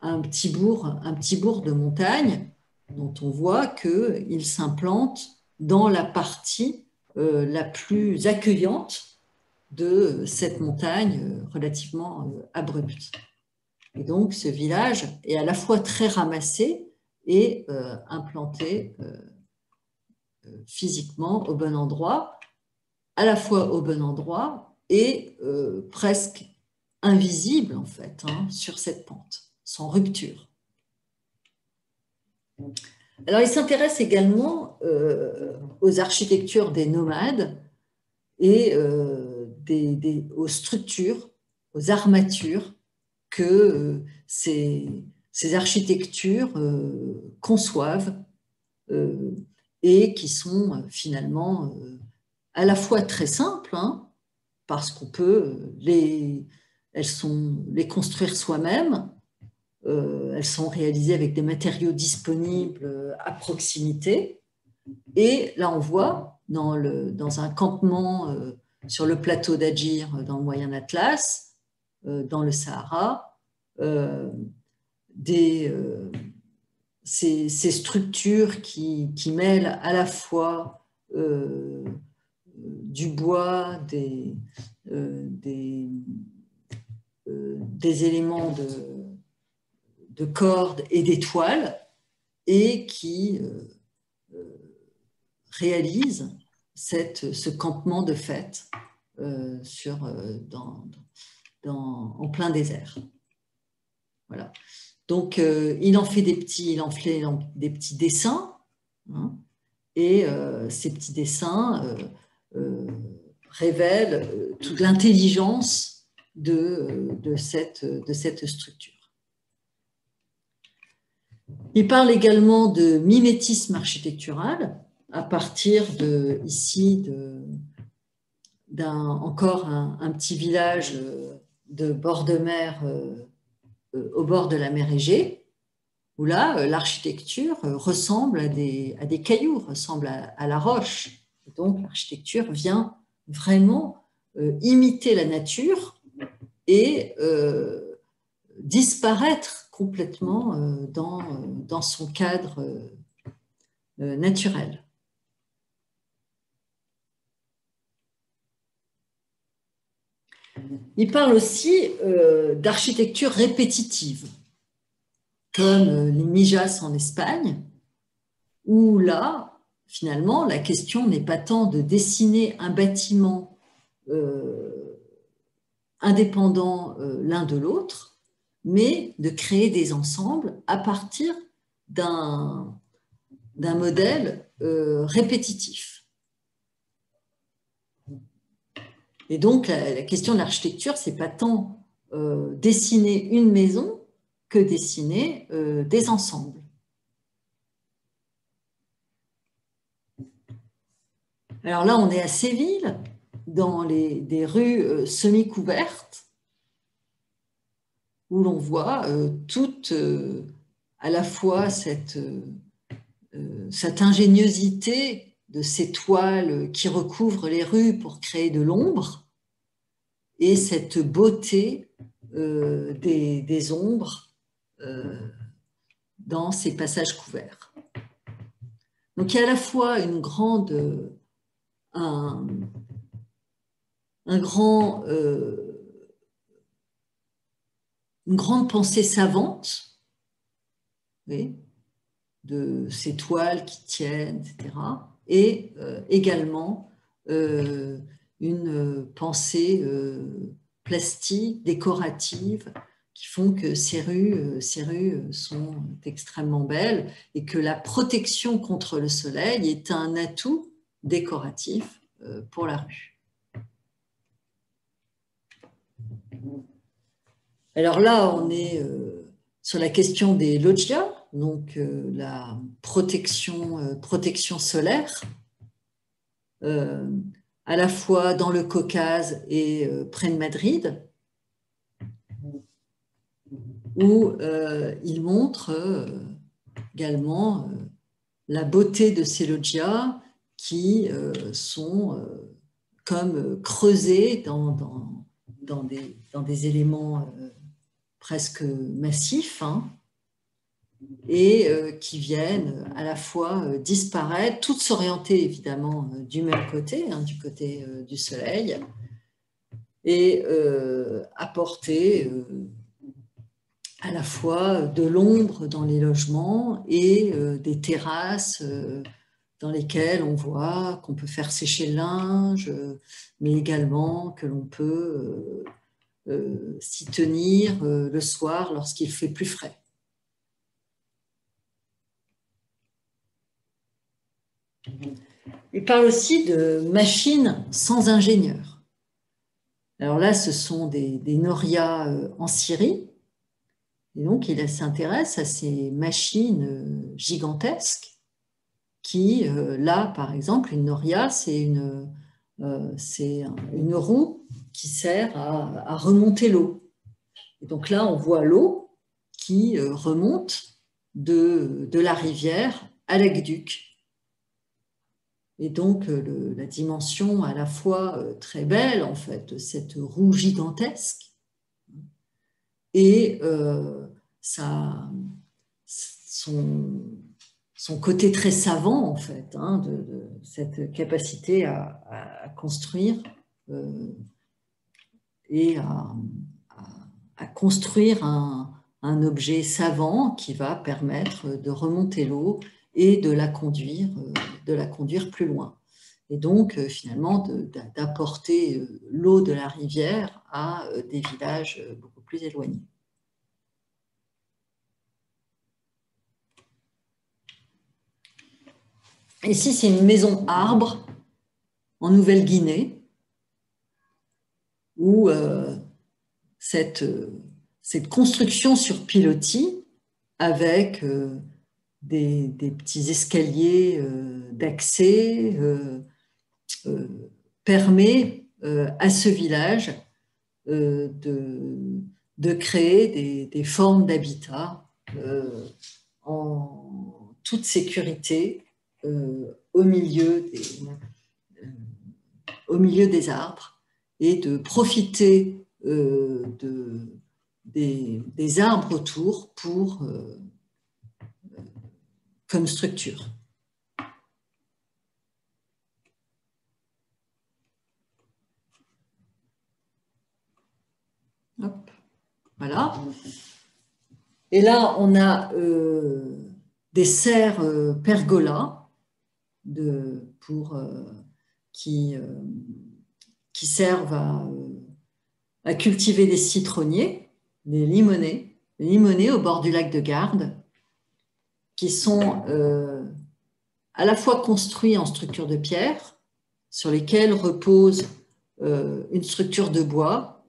un, petit bourg, de montagne dont on voit qu'il s'implante dans la partie euh, la plus accueillante de cette montagne relativement abrupte. Et donc ce village est à la fois très ramassé et implanté physiquement au bon endroit, à la fois au bon endroit et presque invisible en fait hein, sur cette pente, sans rupture. Alors il s'intéresse également euh, aux architectures des nomades et euh, aux structures, aux armatures que euh, ces, ces, architectures conçoivent et qui sont finalement à la fois très simples, hein, parce qu'on peut les, elles sont les construire soi-même, euh, elles sont réalisées avec des matériaux disponibles euh, à proximité. Et là, on voit dans, le, dans un campement euh, sur le plateau d'Agir dans le Moyen Atlas, dans le Sahara, des, ces, structures qui, qui, mêlent à la fois du bois, des, des des éléments de, de cordes et d'étoiles et qui euh, euh, réalise cette, ce campement de fête sur, dans, en plein désert. Voilà. Donc, il en fait des petits, il en fait des petits dessins, hein, et ces petits dessins révèlent toute l'intelligence de, cette, de cette structure. Il parle également de mimétisme architectural à partir de, ici, d'un, encore un, petit village euh, de bord de mer euh, euh, au bord de la mer Égée, où là, l'architecture ressemble à des, à des, cailloux, ressemble à, la roche. donc, l'architecture vient vraiment imiter la nature et disparaître complètement euh, dans, euh, dans son cadre euh, naturel. Il parle aussi d'architecture répétitive, comme les Mijas en Espagne, où là, finalement, la question n'est pas tant de dessiner un bâtiment indépendant l'un de l'autre, mais de créer des ensembles à partir d'un modèle euh, répétitif. Et donc, la, question de l'architecture, c'est pas tant euh, dessiner une maison que dessiner euh, des ensembles. Alors là, on est à Séville, dans les, des rues semi-couvertes, où l'on voit euh, toute euh, à la fois cette, euh, cette ingéniosité de ces toiles qui recouvrent les rues pour créer de l'ombre et cette beauté des, des, ombres dans ces passages couverts. Donc il y a à la fois une grande, un, grand une grande pensée savante de ces toiles qui tiennent, etc. Et euh, également euh, une pensée euh, plastique, décorative, qui font que ces rues, ces rues sont extrêmement belles et que la protection contre le soleil est un atout décoratif pour la rue. Alors là, on est euh, sur la question des loggias, donc euh, la protection, euh, solaire, à la fois dans le Caucase et près de Madrid, où il montre également la beauté de ces loggias qui sont comme des, dans des éléments presque massifs hein, et euh, qui viennent à la fois euh, disparaître, toutes s'orienter évidemment euh, du même côté, hein, du côté du soleil, et apporter à la fois de l'ombre dans les logements et des terrasses dans lesquelles on voit qu'on peut faire sécher le linge, mais également que l'on peut euh, s'y tenir euh, le soir lorsqu'il fait plus frais. Il parle aussi de machines sans ingénieur. Alors là, ce sont des, des norias euh, en Syrie. Et donc, il s'intéresse à ces machines gigantesques qui, là, par exemple, une noria, c'est une, une roue qui sert à, remonter l'eau. Et donc là, on voit l'eau qui euh, remonte de, de, la rivière à l'aqueduc. Et donc euh, la dimension à la fois euh, très belle, en fait, cette roue gigantesque, et son, son, côté très savant, en fait, hein, de, cette capacité à construire et à, construire un, objet savant qui va permettre de remonter l'eau et de la conduire, de la conduire plus loin. et donc finalement d'apporter l'eau de la rivière à des villages beaucoup plus éloignés. Ici, c'est une maison arbre en Nouvelle-Guinée où cette, cette construction sur pilotis avec des, petits escaliers euh, d'accès euh, euh, permet à ce village de, de, créer des, formes d'habitat en toute sécurité au, milieu des, au milieu des arbres et de profiter de, des, arbres autour pour comme structure. Voilà. Et là, on a euh, des serres euh, pergola de, pour, euh, qui, qui servent à, à, cultiver des citronniers, des limonés, des limonés au bord du lac de Garde qui sont euh, à la fois construits en structure de pierre, sur lesquels repose euh, une structure de bois,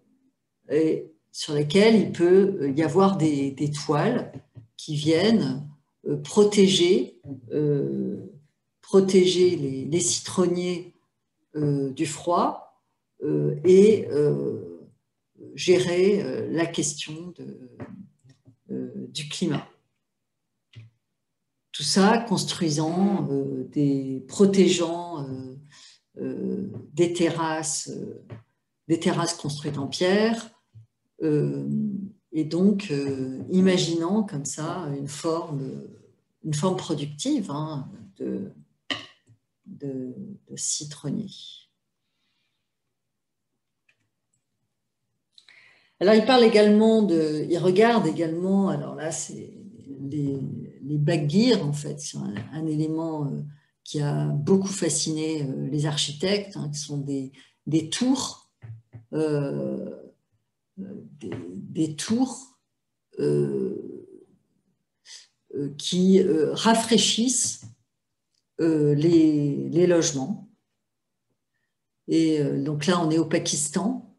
et sur lesquels il peut y avoir des, toiles qui viennent euh, protéger les, citronniers du froid et gérer la question du climat. Tout ça construisant euh, des protégeant euh, euh, des terrasses, des terrasses construites en pierre, et donc imaginant comme ça une forme, productive hein, de, citronnier. Alors, il parle également de, il regarde également, alors là, c'est les, les en fait, c'est un, élément euh, qui a beaucoup fasciné euh, les architectes, hein, qui sont des, tours, euh, des, tours qui rafraîchissent les, logements. Et donc là, on est au Pakistan,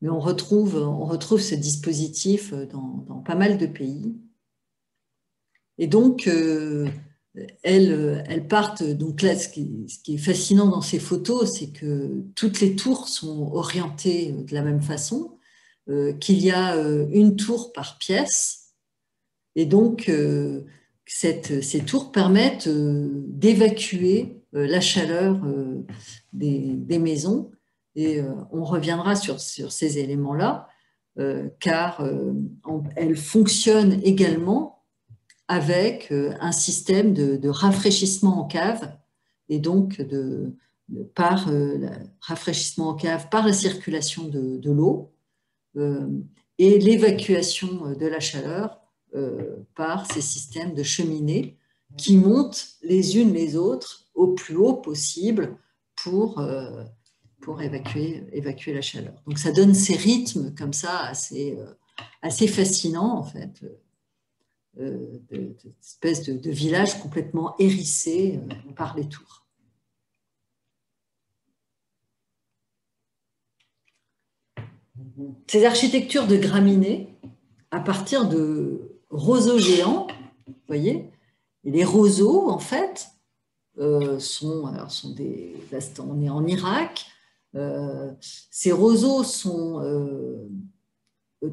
mais on retrouve, on retrouve ce dispositif dans pas mal de pays. Et donc, euh, elles, partent. Donc là, ce qui, est fascinant dans ces photos, c'est que toutes les tours sont orientées de la même façon, euh, qu'il y a euh, une tour par pièce. Et donc, ces tours permettent d'évacuer la chaleur des, maisons. Et on reviendra sur, ces éléments-là, car elles fonctionnent également avec euh, un système de, rafraîchissement en cave et donc de, par euh, rafraîchissement en cave par la circulation de, l'eau euh, et l'évacuation de la chaleur par ces systèmes de cheminées qui montent les unes les autres au plus haut possible pour, pour évacuer, la chaleur. Donc ça donne ces rythmes comme ça assez, assez fascinants en fait euh, d'espèces de, de, villages complètement hérissés euh, par les tours. Ces architectures de graminées, à partir de roseaux géants, vous voyez, et les roseaux, en fait, euh, sont des, on est en Irak, ces roseaux sont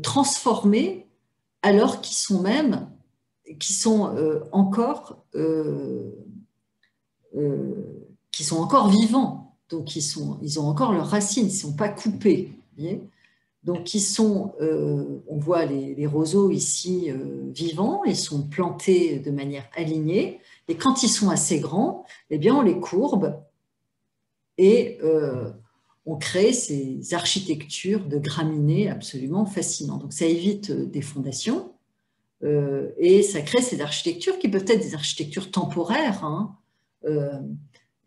transformés alors qu'ils sont même qui sont euh, encore euh, euh, qui sont encore vivants, donc ils, sont, ils ont encore leurs racines, ils ne sont pas coupés. donc ils sont, on voit les, roseaux ici vivants, ils sont plantés de manière alignée, et quand ils sont assez grands, eh bien on les courbe et on crée ces architectures de graminées absolument fascinantes. Donc ça évite des fondations, euh, et ça crée ces architectures qui peuvent être des architectures temporaires, hein, euh,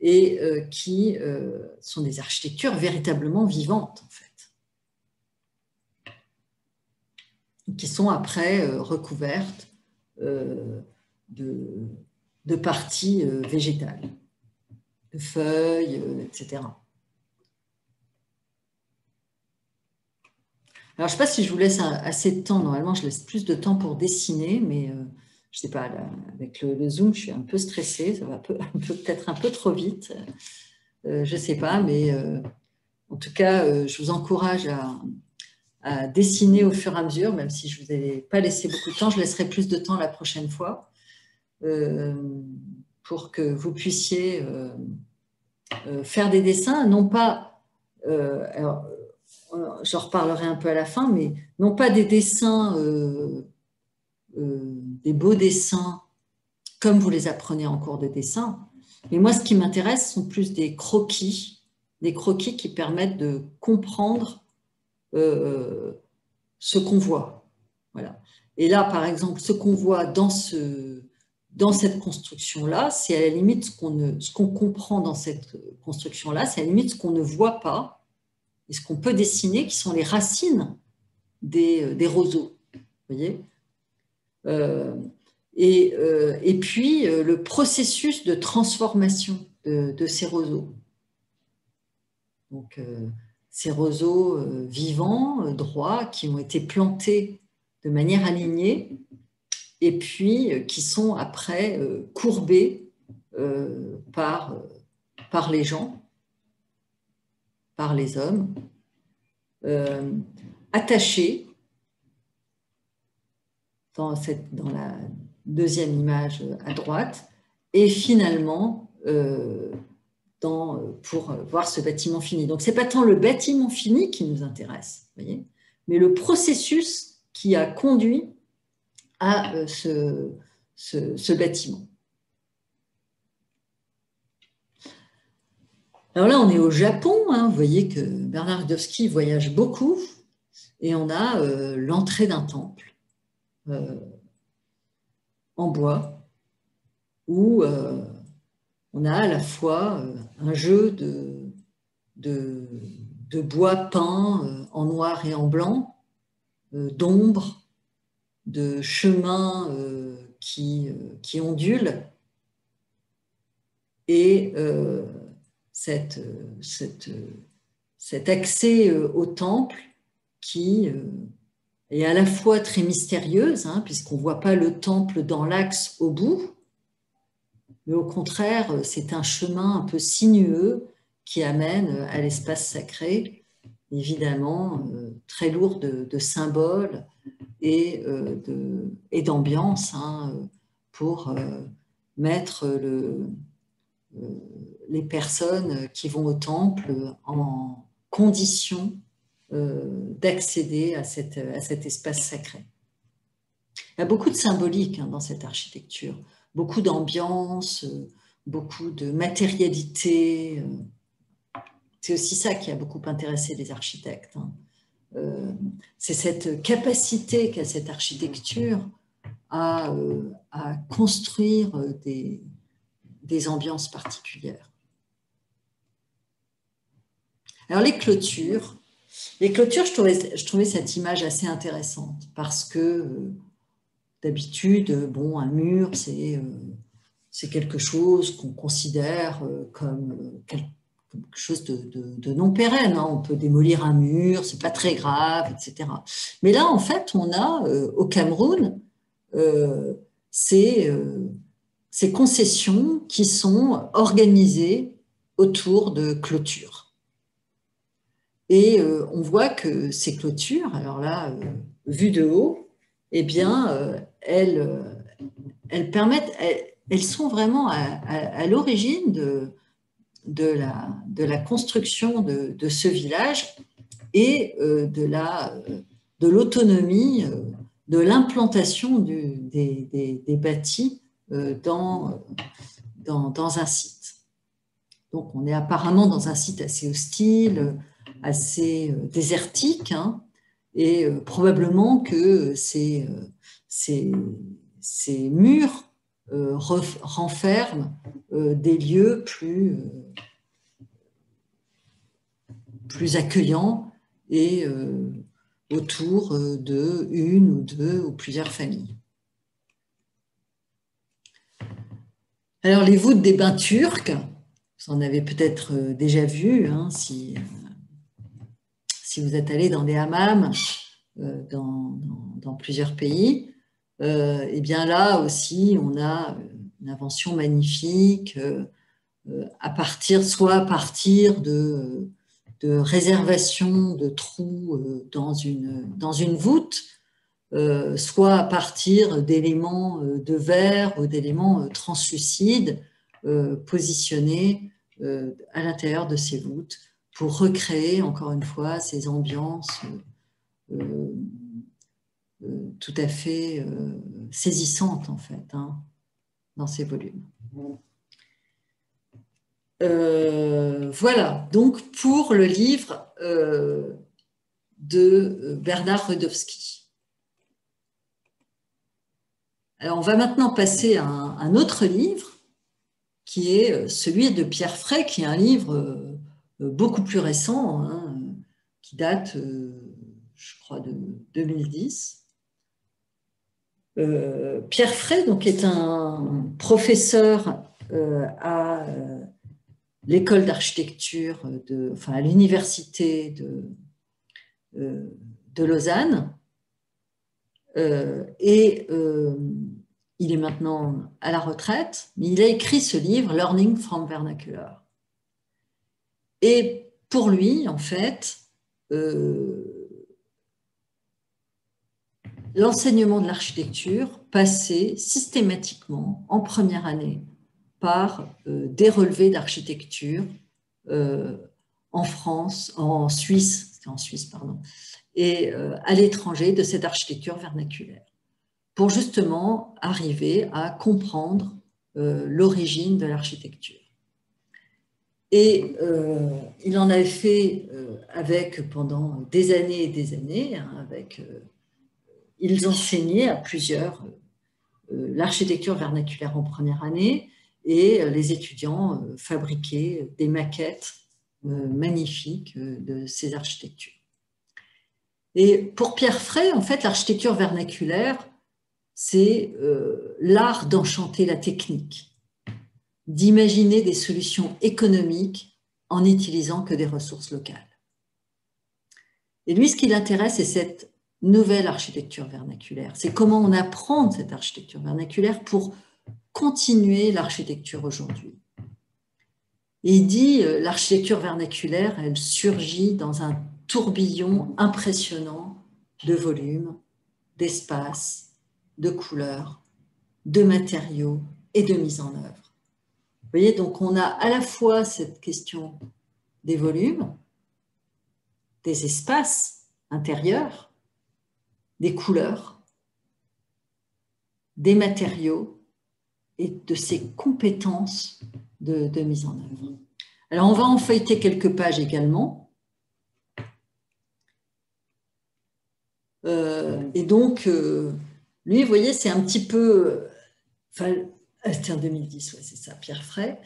et qui sont des architectures véritablement vivantes, en fait. qui sont après recouvertes de parties végétales, de feuilles, etc. Alors, je ne sais pas si je vous laisse assez de temps. Normalement, je laisse plus de temps pour dessiner, mais euh, je ne sais pas, avec le, Zoom, je suis un peu stressée. Ça va peut-être un peu trop vite. Euh, je ne sais pas, mais euh, en tout cas, je vous encourage à, dessiner au fur et à mesure, même si je ne vous ai pas laissé beaucoup de temps. Je laisserai plus de temps la prochaine fois pour que vous puissiez faire des dessins, non pas. Alors, j'en reparlerai un peu à la fin, mais non pas des dessins, euh, euh, des beaux dessins comme vous les apprenez en cours de dessin. Mais moi, ce qui m'intéresse sont plus des croquis, des croquis qui permettent de comprendre euh, ce qu'on voit. Voilà. Et là, par exemple, ce qu'on voit dans, ce, dans cette construction-là, c'est à la limite ce qu'on comprend dans cette construction-là, c'est à la limite ce qu'on ne voit pas et ce qu'on peut dessiner, qui sont les racines des, euh, roseaux. euh, et, euh, et, puis le processus de transformation de, ces roseaux. Donc, ces roseaux vivants, droits, qui ont été plantés de manière alignée et puis qui sont après courbés par les gens par les hommes, euh, attachés dans, la deuxième image à droite, et finalement euh, pour voir ce bâtiment fini. Donc, ce n'est pas tant le bâtiment fini qui nous intéresse, mais le processus qui a conduit à euh, ce bâtiment. Alors là, on est au Japon. Hein. Vous voyez que Bernard Rudowski voyage beaucoup. Et on a euh, l'entrée d'un temple euh, en bois où euh, on a à la fois un jeu de, de, bois peint en noir et en blanc, d'ombre, de chemins qui, qui ondulent et cette, cette, cet accès euh, au temple qui euh, est à la fois très mystérieuse, hein, puisqu'on ne voit pas le temple dans l'axe au bout, mais au contraire, c'est un chemin un peu sinueux qui amène à l'espace sacré, évidemment euh, très lourd de, symboles et d'ambiance hein, pour mettre le, les personnes qui vont au temple en condition euh, d'accéder à, à, cet espace sacré. Il y a beaucoup de symbolique hein, dans cette architecture, beaucoup d'ambiance, euh, beaucoup de matérialité. Euh. C'est aussi ça qui a beaucoup intéressé les architectes. Hein. C'est cette capacité qu'a cette architecture à, à construire des, des ambiances particulières. Alors les clôtures, les clôtures, je trouvais, cette image assez intéressante parce que euh, d'habitude, bon, un mur, c'est euh, quelque chose qu'on considère euh, comme quelque chose de, non pérenne. Hein. On peut démolir un mur, c'est pas très grave, etc. Mais là, en fait, on a au Cameroun ces, ces concessions qui sont organisées autour de clôtures. Et euh, on voit que ces clôtures, alors là, euh, vues de haut, eh bien, euh, elles, elles, permettent, elles, sont vraiment à, l'origine de, de, la, de la construction de, de ce village et de la de l'autonomie, de l'implantation des, des, des, bâtis dans, dans, dans, un site. Donc on est apparemment dans un site assez hostile, assez euh, désertique, hein, et euh, probablement que ces, euh, ces, ces, murs renferme des lieux plus, plus accueillants et autour de une ou deux ou plusieurs familles. Alors les voûtes des bains turcs, vous en avez peut-être déjà vu hein, si, si vous êtes allé dans des hammams euh, dans, plusieurs pays, euh, et bien là aussi, on a une invention magnifique euh, à partir, soit à partir de, de réservation de trous dans une, dans une voûte, soit à partir d'éléments de verre ou d'éléments translucides positionnés à l'intérieur de ces voûtes pour recréer encore une fois ces ambiances euh, euh, tout à fait euh, saisissantes en fait hein, dans ces volumes. voilà, donc pour le livre de Bernard Rudowski. Alors on va maintenant passer à un, autre livre qui est celui de Pierre Fray, qui est un livre euh, beaucoup plus récent, hein, qui date, euh, je crois, de 2010. Euh, Pierre Frey donc, est un professeur à l'école d'architecture, enfin à l'université de Lausanne. et il est maintenant à la retraite, mais il a écrit ce livre, Learning from Vernacular. Et pour lui, en fait, euh, l'enseignement de l'architecture passait systématiquement en première année par euh, des relevés d'architecture euh, en France, en Suisse, en Suisse, et à l'étranger de cette architecture vernaculaire, pour justement arriver à comprendre l'origine de l'architecture. Et euh, il en avait fait euh, avec pendant des années et des années. Hein, avec, euh, ils enseignaient à plusieurs l'architecture vernaculaire en première année et les étudiants fabriquaient des maquettes magnifiques de ces architectures. Et pour Pierre Frey, en fait, l'architecture vernaculaire, c'est l'art d'enchanter la technique d'imaginer des solutions économiques en n'utilisant que des ressources locales. Et lui, ce qui l'intéresse, c'est cette nouvelle architecture vernaculaire. C'est comment on apprend cette architecture vernaculaire pour continuer l'architecture aujourd'hui. Et il dit, euh, l'architecture vernaculaire, elle surgit dans un tourbillon impressionnant de volume, d'espace, de couleurs, de matériaux et de mise en œuvre voyez, donc on a à la fois cette question des volumes, des espaces intérieurs, des couleurs, des matériaux et de ces compétences de, mise en œuvre. Alors on va en feuilleter quelques pages également. Euh, et donc, euh, lui, vous voyez, c'est un petit peu... c'était en 2010, c'est ça, Pierre Fray.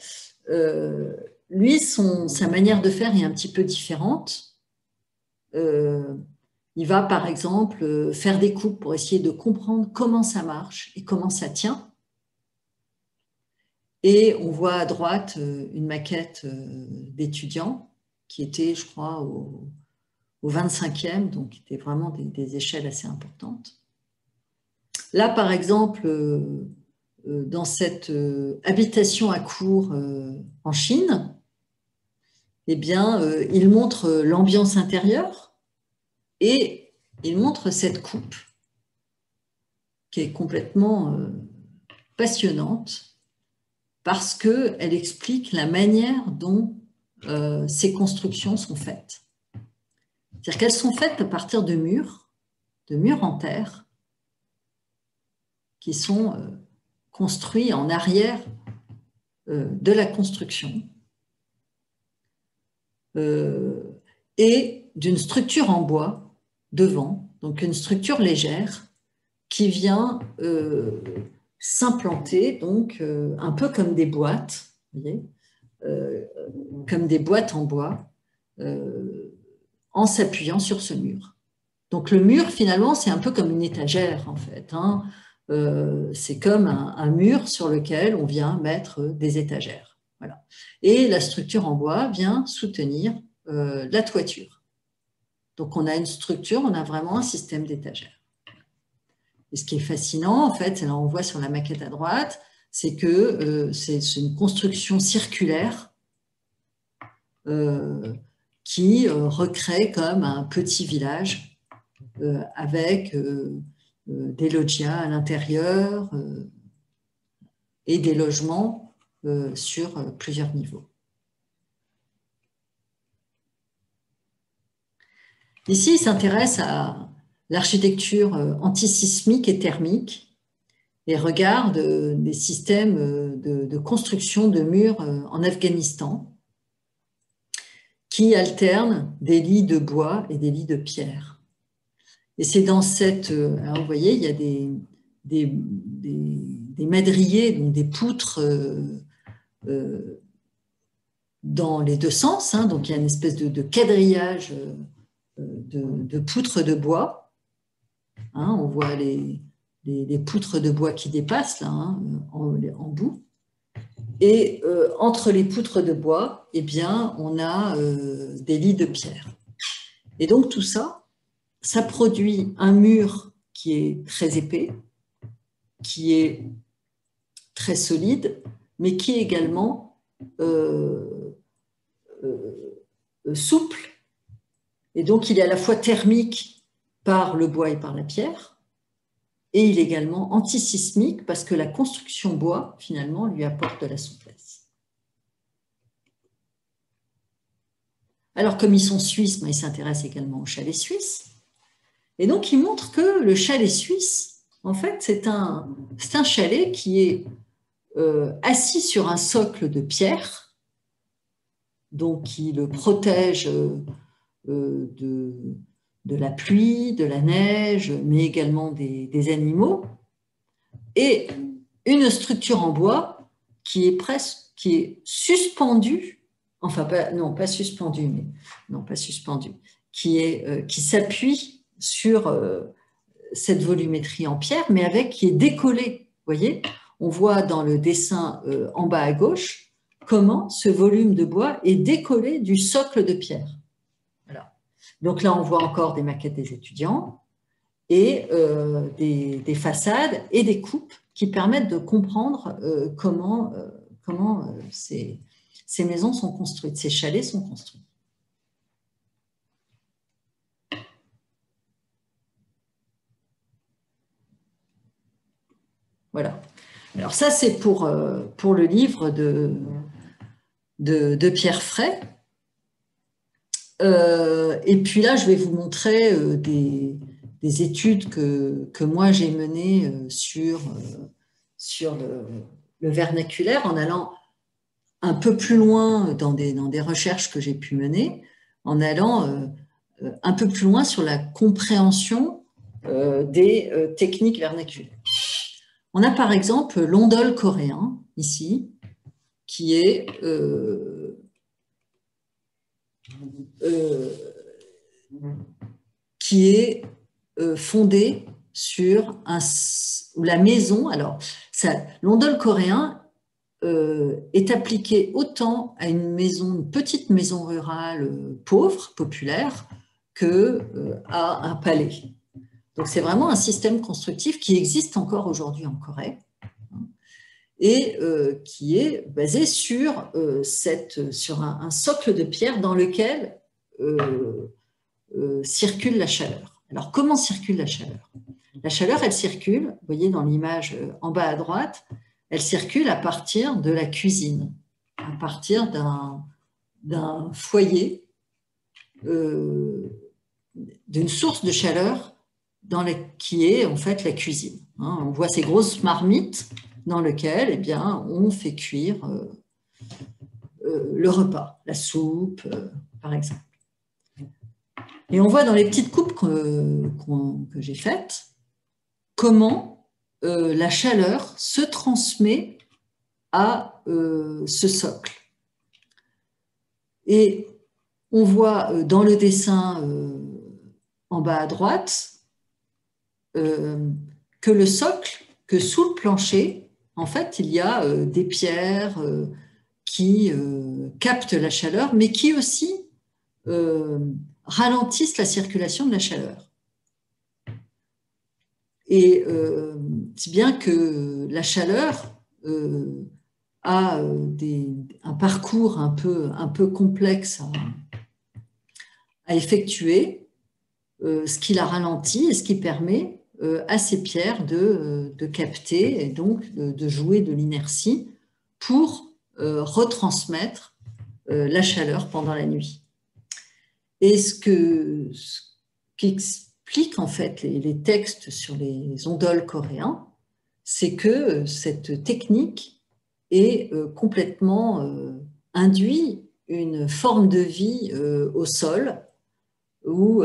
Euh, lui, son, sa manière de faire est un petit peu différente. Euh, il va, par exemple, faire des coupes pour essayer de comprendre comment ça marche et comment ça tient. Et on voit à droite euh, une maquette d'étudiants qui était, je crois, au, 25e, donc qui était vraiment des, échelles assez importantes. Là, par exemple, euh, dans cette euh, habitation à court euh, en Chine, eh bien, il montre l'ambiance intérieure et il montre cette coupe qui est complètement passionnante parce qu'elle explique la manière dont ces constructions sont faites. C'est-à-dire qu'elles sont faites à partir de murs, de murs en terre, qui sont construit en arrière euh, de la construction euh, et d'une structure en bois devant, donc une structure légère qui vient euh, s'implanter, donc un peu comme des boîtes, comme des boîtes en bois, en s'appuyant sur ce mur. Donc le mur, finalement, c'est un peu comme une étagère, en fait. Hein. C'est comme un, mur sur lequel on vient mettre des étagères. Voilà. Et la structure en bois vient soutenir la toiture. Donc on a une structure, on a vraiment un système d'étagères. Et ce qui est fascinant, en fait, là on voit sur la maquette à droite, c'est que euh, c'est une construction circulaire euh, qui euh, recrée comme un petit village avec des loggias à l'intérieur et des logements sur plusieurs niveaux. Ici, il s'intéresse à l'architecture euh, antisismique et thermique et regarde euh, des systèmes euh, de, construction de murs en Afghanistan qui alternent des lits de bois et des lits de pierre. Et c'est dans cette... Alors vous voyez, il y a des, des, madriers, donc des poutres dans les deux sens. Hein. donc il y a une espèce de, quadrillage de, poutres de bois. Hein, on voit les, poutres de bois qui dépassent là, hein, en, bout. Et euh, entre les poutres de bois, eh bien, on a euh, des lits de pierre. Et donc tout ça, ça produit un mur qui est très épais, qui est très solide, mais qui est également euh, souple et donc, il est à la fois thermique par le bois et par la pierre, et il est également antisismique parce que la construction bois, finalement, lui apporte de la souplesse. Alors, comme ils sont suisses, ils s'intéressent également au chalet suisse. Et donc, ils montrent que le chalet suisse, en fait, c'est un, un chalet qui est euh, assis sur un socle de pierre, donc qui le protège euh, de, de, la pluie, de la neige, mais également des, animaux, et une structure en bois qui est presque qui est suspendue, enfin non pas suspendue, mais non pas suspendue, qui est euh, qui s'appuie sur euh, cette volumétrie en pierre, mais avec qui est décollée. Vous voyez, on voit dans le dessin en bas à gauche comment ce volume de bois est décollé du socle de pierre. Donc là, on voit encore des maquettes des étudiants et euh, des, façades et des coupes qui permettent de comprendre euh, comment, euh, ces maisons sont construites, ces chalets sont construits. Voilà. Alors ça, c'est pour, pour le livre de, Pierre Fray, euh, et puis là, je vais vous montrer euh, des, études que, moi j'ai menées euh, sur, sur le, vernaculaire en allant un peu plus loin dans des, dans des recherches que j'ai pu mener, en allant un peu plus loin sur la compréhension des techniques vernaculaires. On a par exemple l'ondole coréen ici, qui est euh, est euh, fondée sur un, la maison. Alors, l'ondole coréen euh, est appliqué autant à une maison, une petite maison rurale pauvre, populaire, que à un palais. Donc, c'est vraiment un système constructif qui existe encore aujourd'hui en Corée et euh, qui est basé sur, euh, un, socle de pierre dans lequel euh, circule la chaleur. Alors, comment circule la chaleur? La chaleur, elle circule, vous voyez dans l'image en bas à droite, elle circule à partir de la cuisine, à partir d'un foyer, d'une source de chaleur qui est en fait la cuisine. Hein. on voit ces grosses marmites dans lequel eh bien, on fait cuire euh, euh, le repas, la soupe, euh, par exemple. Et on voit dans les petites coupes que, que j'ai faites comment la chaleur se transmet à ce socle. Et on voit dans le dessin en bas à droite que le socle, que sous le plancher, en fait, il y a des pierres qui captent la chaleur, mais qui aussi ralentissent la circulation de la chaleur. Et euh, si bien que la chaleur euh, a euh, un parcours un peu, un peu complexe à, effectuer, ce qui la ralentit et ce qui permet à ces pierres de, capter et donc de, jouer de l'inertie pour retransmettre la chaleur pendant la nuit. Et ce que qu'expliquent en fait les, textes sur les ondoles coréens, c'est que cette technique est euh, complètement euh, induit une forme de vie euh, au sol où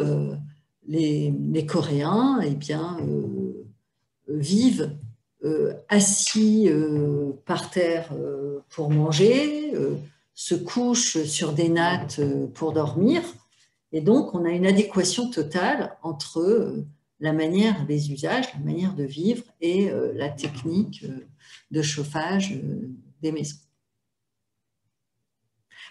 les, Coréens eh bien, vivent assis par terre pour manger, se couchent sur des nattes pour dormir et donc, on a une adéquation totale entre euh, la manière des usages, la manière de vivre et euh, la technique euh, de chauffage des maisons.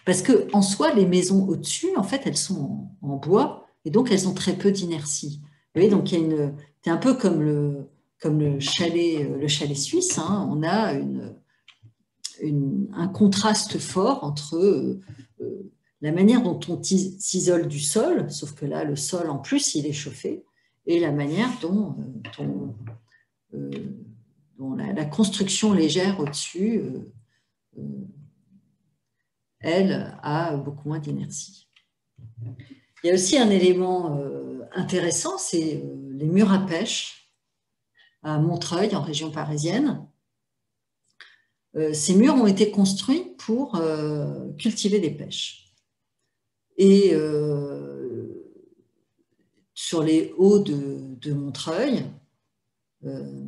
Parce que en soi, les maisons au-dessus, en fait, elles sont en, bois et donc elles ont très peu d'inertie. Vous voyez, donc c'est un peu comme le, comme le chalet, le chalet suisse. Hein. on a un contraste fort entre la manière dont on s'isole du sol, sauf que là, le sol, en plus, il est chauffé, et la manière dont, euh, euh, la, construction légère au-dessus, euh, elle, a beaucoup moins d'inertie. Il y a aussi un élément intéressant, c'est les murs à pêche à Montreuil, en région parisienne. Ces murs ont été construits pour cultiver des pêches. Et euh, sur les hauts de, Montreuil, euh,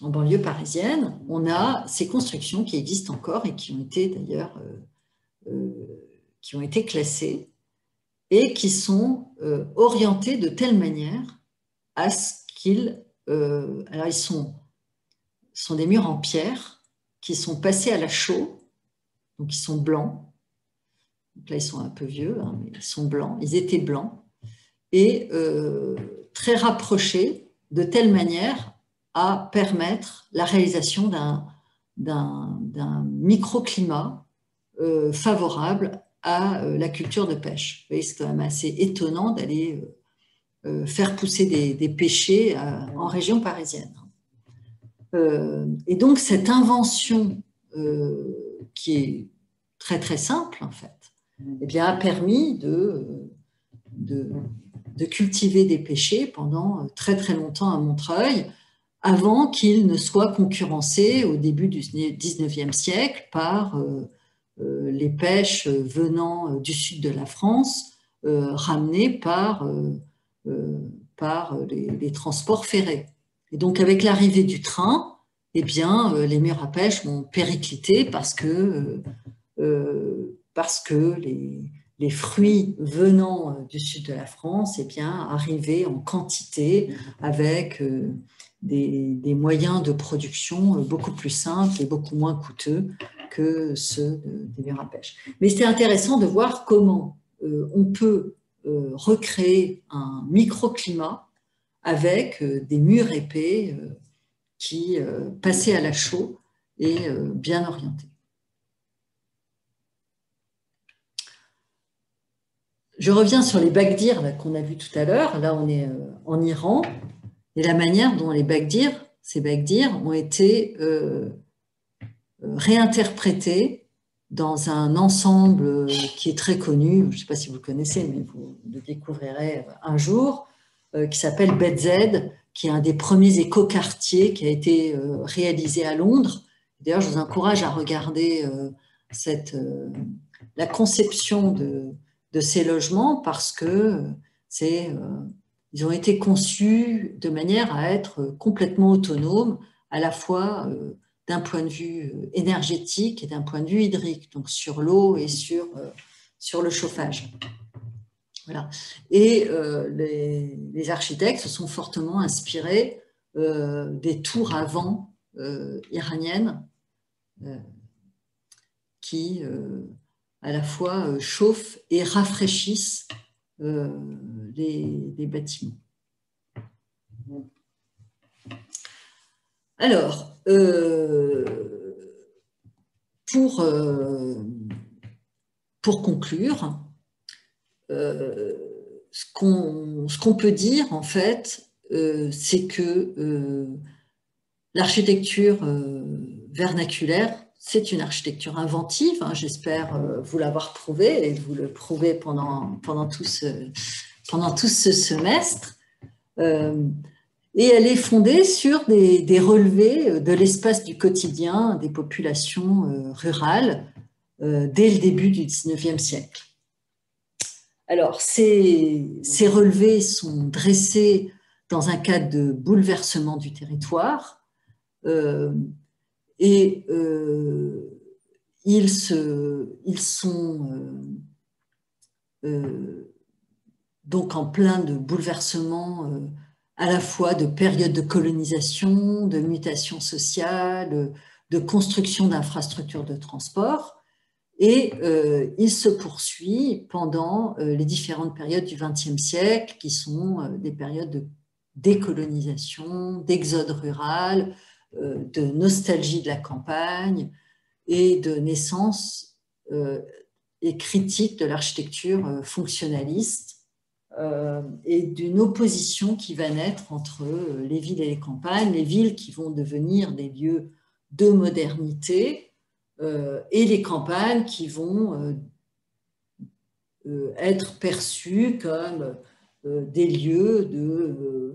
en banlieue parisienne, on a ces constructions qui existent encore et qui ont été d'ailleurs euh, qui ont été classées et qui sont orientées de telle manière à ce qu'ils alors ils sont, sont des murs en pierre qui sont passés à la chaux, donc ils sont blancs, là, ils sont un peu vieux, hein, mais ils sont blancs. Ils étaient blancs et euh, très rapprochés de telle manière à permettre la réalisation d'un microclimat euh, favorable à euh, la culture de pêche. C'est quand même assez étonnant d'aller faire pousser des, des pêchers en région parisienne. et donc cette invention qui est très très simple en fait, eh bien, a permis de, cultiver des pêchers pendant très très longtemps à Montreuil, avant qu'ils ne soient concurrencés au début du 19e siècle par euh, euh, les pêches venant du sud de la France, euh, ramenées par, par les, transports ferrés. Et donc, avec l'arrivée du train, eh bien, les murs à pêche ont périclité parce que parce que les, fruits venant euh, du sud de la France eh bien, arrivaient en quantité avec euh, des, moyens de production euh, beaucoup plus simples et beaucoup moins coûteux que ceux des murs à pêche. Mais c'était intéressant de voir comment on peut recréer un microclimat avec des murs épais qui passaient à la chaux et bien orientés. Je reviens sur les bagdirs qu'on a vus tout à l'heure. Là, on est euh, en Iran. Et la manière dont les bagdirs, ces bagdirs, ont été euh, euh, réinterprétés dans un ensemble qui est très connu, je ne sais pas si vous le connaissez, mais vous le découvrirez un jour, qui s'appelle BZ, qui est un des premiers écoquartiers qui a été réalisé à Londres. D'ailleurs, je vous encourage à regarder la conception de, de ces logements parce que c'est, euh, ils ont été conçus de manière à être complètement autonomes à la fois d'un point de vue énergétique et d'un point de vue hydrique, donc sur l'eau et sur, sur le chauffage. Voilà. Et les, les, architectes se sont fortement inspirés des tours à vent iraniennes qui à la fois chauffent et rafraîchissent les, bâtiments. Alors, euh, pour, euh, pour conclure, euh, ce qu'on peut dire en fait, c'est que l'architecture vernaculaire, c'est une architecture inventive. Hein, j'espère vous l'avoir prouvé et vous le prouvez pendant, pendant, tout, ce, pendant tout ce semestre. Et elle est fondée sur des, relevés euh, de l'espace du quotidien des populations euh, rurales euh, dès le début du XIXe siècle. Alors, ces, relevés sont dressés dans un cadre de bouleversement du territoire et ils, sont donc en plein de bouleversements à la fois de périodes de colonisation, de mutation sociale, de construction d'infrastructures de transport. Et euh, il se poursuit pendant euh, les différentes périodes du XXe siècle, qui sont euh, des périodes de décolonisation, d'exode rural, de nostalgie de la campagne et de naissance et critique de l'architecture fonctionnaliste et d'une opposition qui va naître entre euh, les villes et les campagnes, les villes qui vont devenir des lieux de modernité euh, et les campagnes qui vont être perçues comme des lieux de,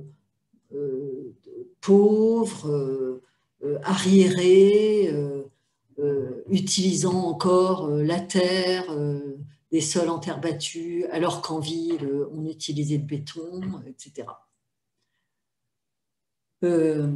pauvres, arriérés, utilisant encore la terre des sols en terre battue, alors qu'en ville, on utilisait le béton, etc. Euh,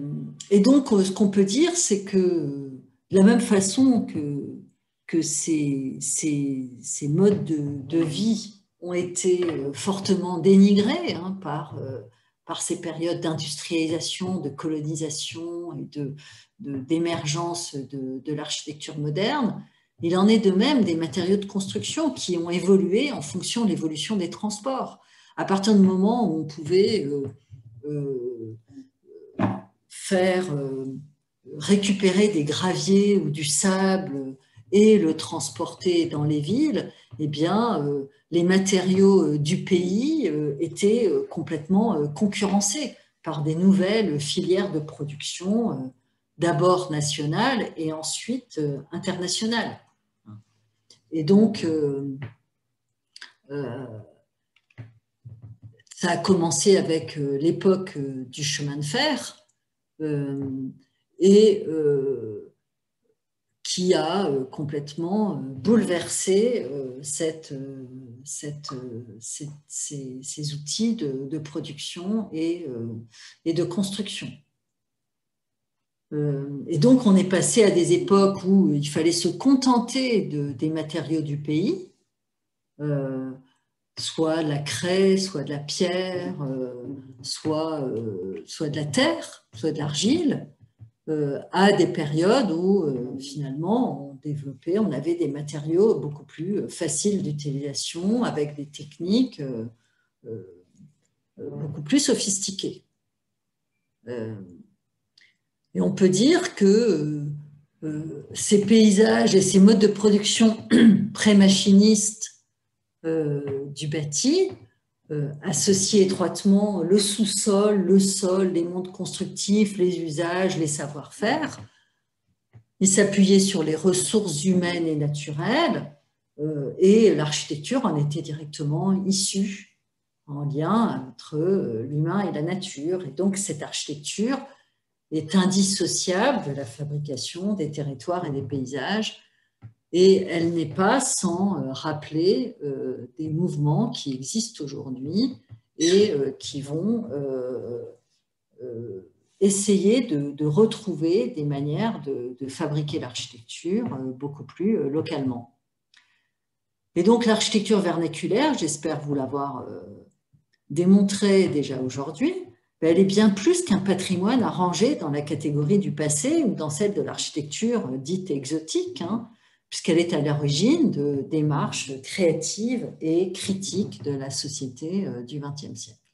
et donc, ce qu'on peut dire, c'est que de la même façon que, que ces, ces, modes de, vie ont été fortement dénigrés hein, par, euh, par ces périodes d'industrialisation, de colonisation et d'émergence de, de l'architecture moderne, il en est de même des matériaux de construction qui ont évolué en fonction de l'évolution des transports. À partir du moment où on pouvait euh, euh, faire euh, récupérer des graviers ou du sable et le transporter dans les villes, eh bien, les matériaux du pays étaient complètement concurrencés par des nouvelles filières de production, d'abord nationales et ensuite internationales. Et donc, euh, euh, ça a commencé avec euh, l'époque du chemin de fer et qui a complètement bouleversé ces, outils de, production et de construction. Euh, et donc, on est passé à des époques où il fallait se contenter de, des matériaux du pays, euh, soit de la craie, soit de la pierre, euh, soit, soit de la terre, soit de l'argile, à des périodes où finalement on développait, on avait des matériaux beaucoup plus faciles d'utilisation, avec des techniques beaucoup plus sophistiquées. Et on peut dire que euh, euh, ces paysages et ces modes de production pré-machinistes euh, du bâti, associés étroitement le sous-sol, le sol, les mondes constructifs, les usages, les savoir-faire, ils s'appuyaient sur les ressources humaines et naturelles, et l'architecture en était directement issue en lien entre l'humain et la nature. Et donc cette architecture est indissociable de la fabrication des territoires et des paysages, et elle n'est pas sans euh, rappeler euh, des mouvements qui existent aujourd'hui et euh, qui vont essayer de, retrouver des manières de, fabriquer l'architecture beaucoup plus localement. Et donc l'architecture vernaculaire, j'espère vous l'avoir démontré déjà aujourd'hui, elle est bien plus qu'un patrimoine à ranger dans la catégorie du passé ou dans celle de l'architecture dite exotique, hein, puisqu'elle est à l'origine de démarches créatives et critiques de la société euh, du XXe siècle.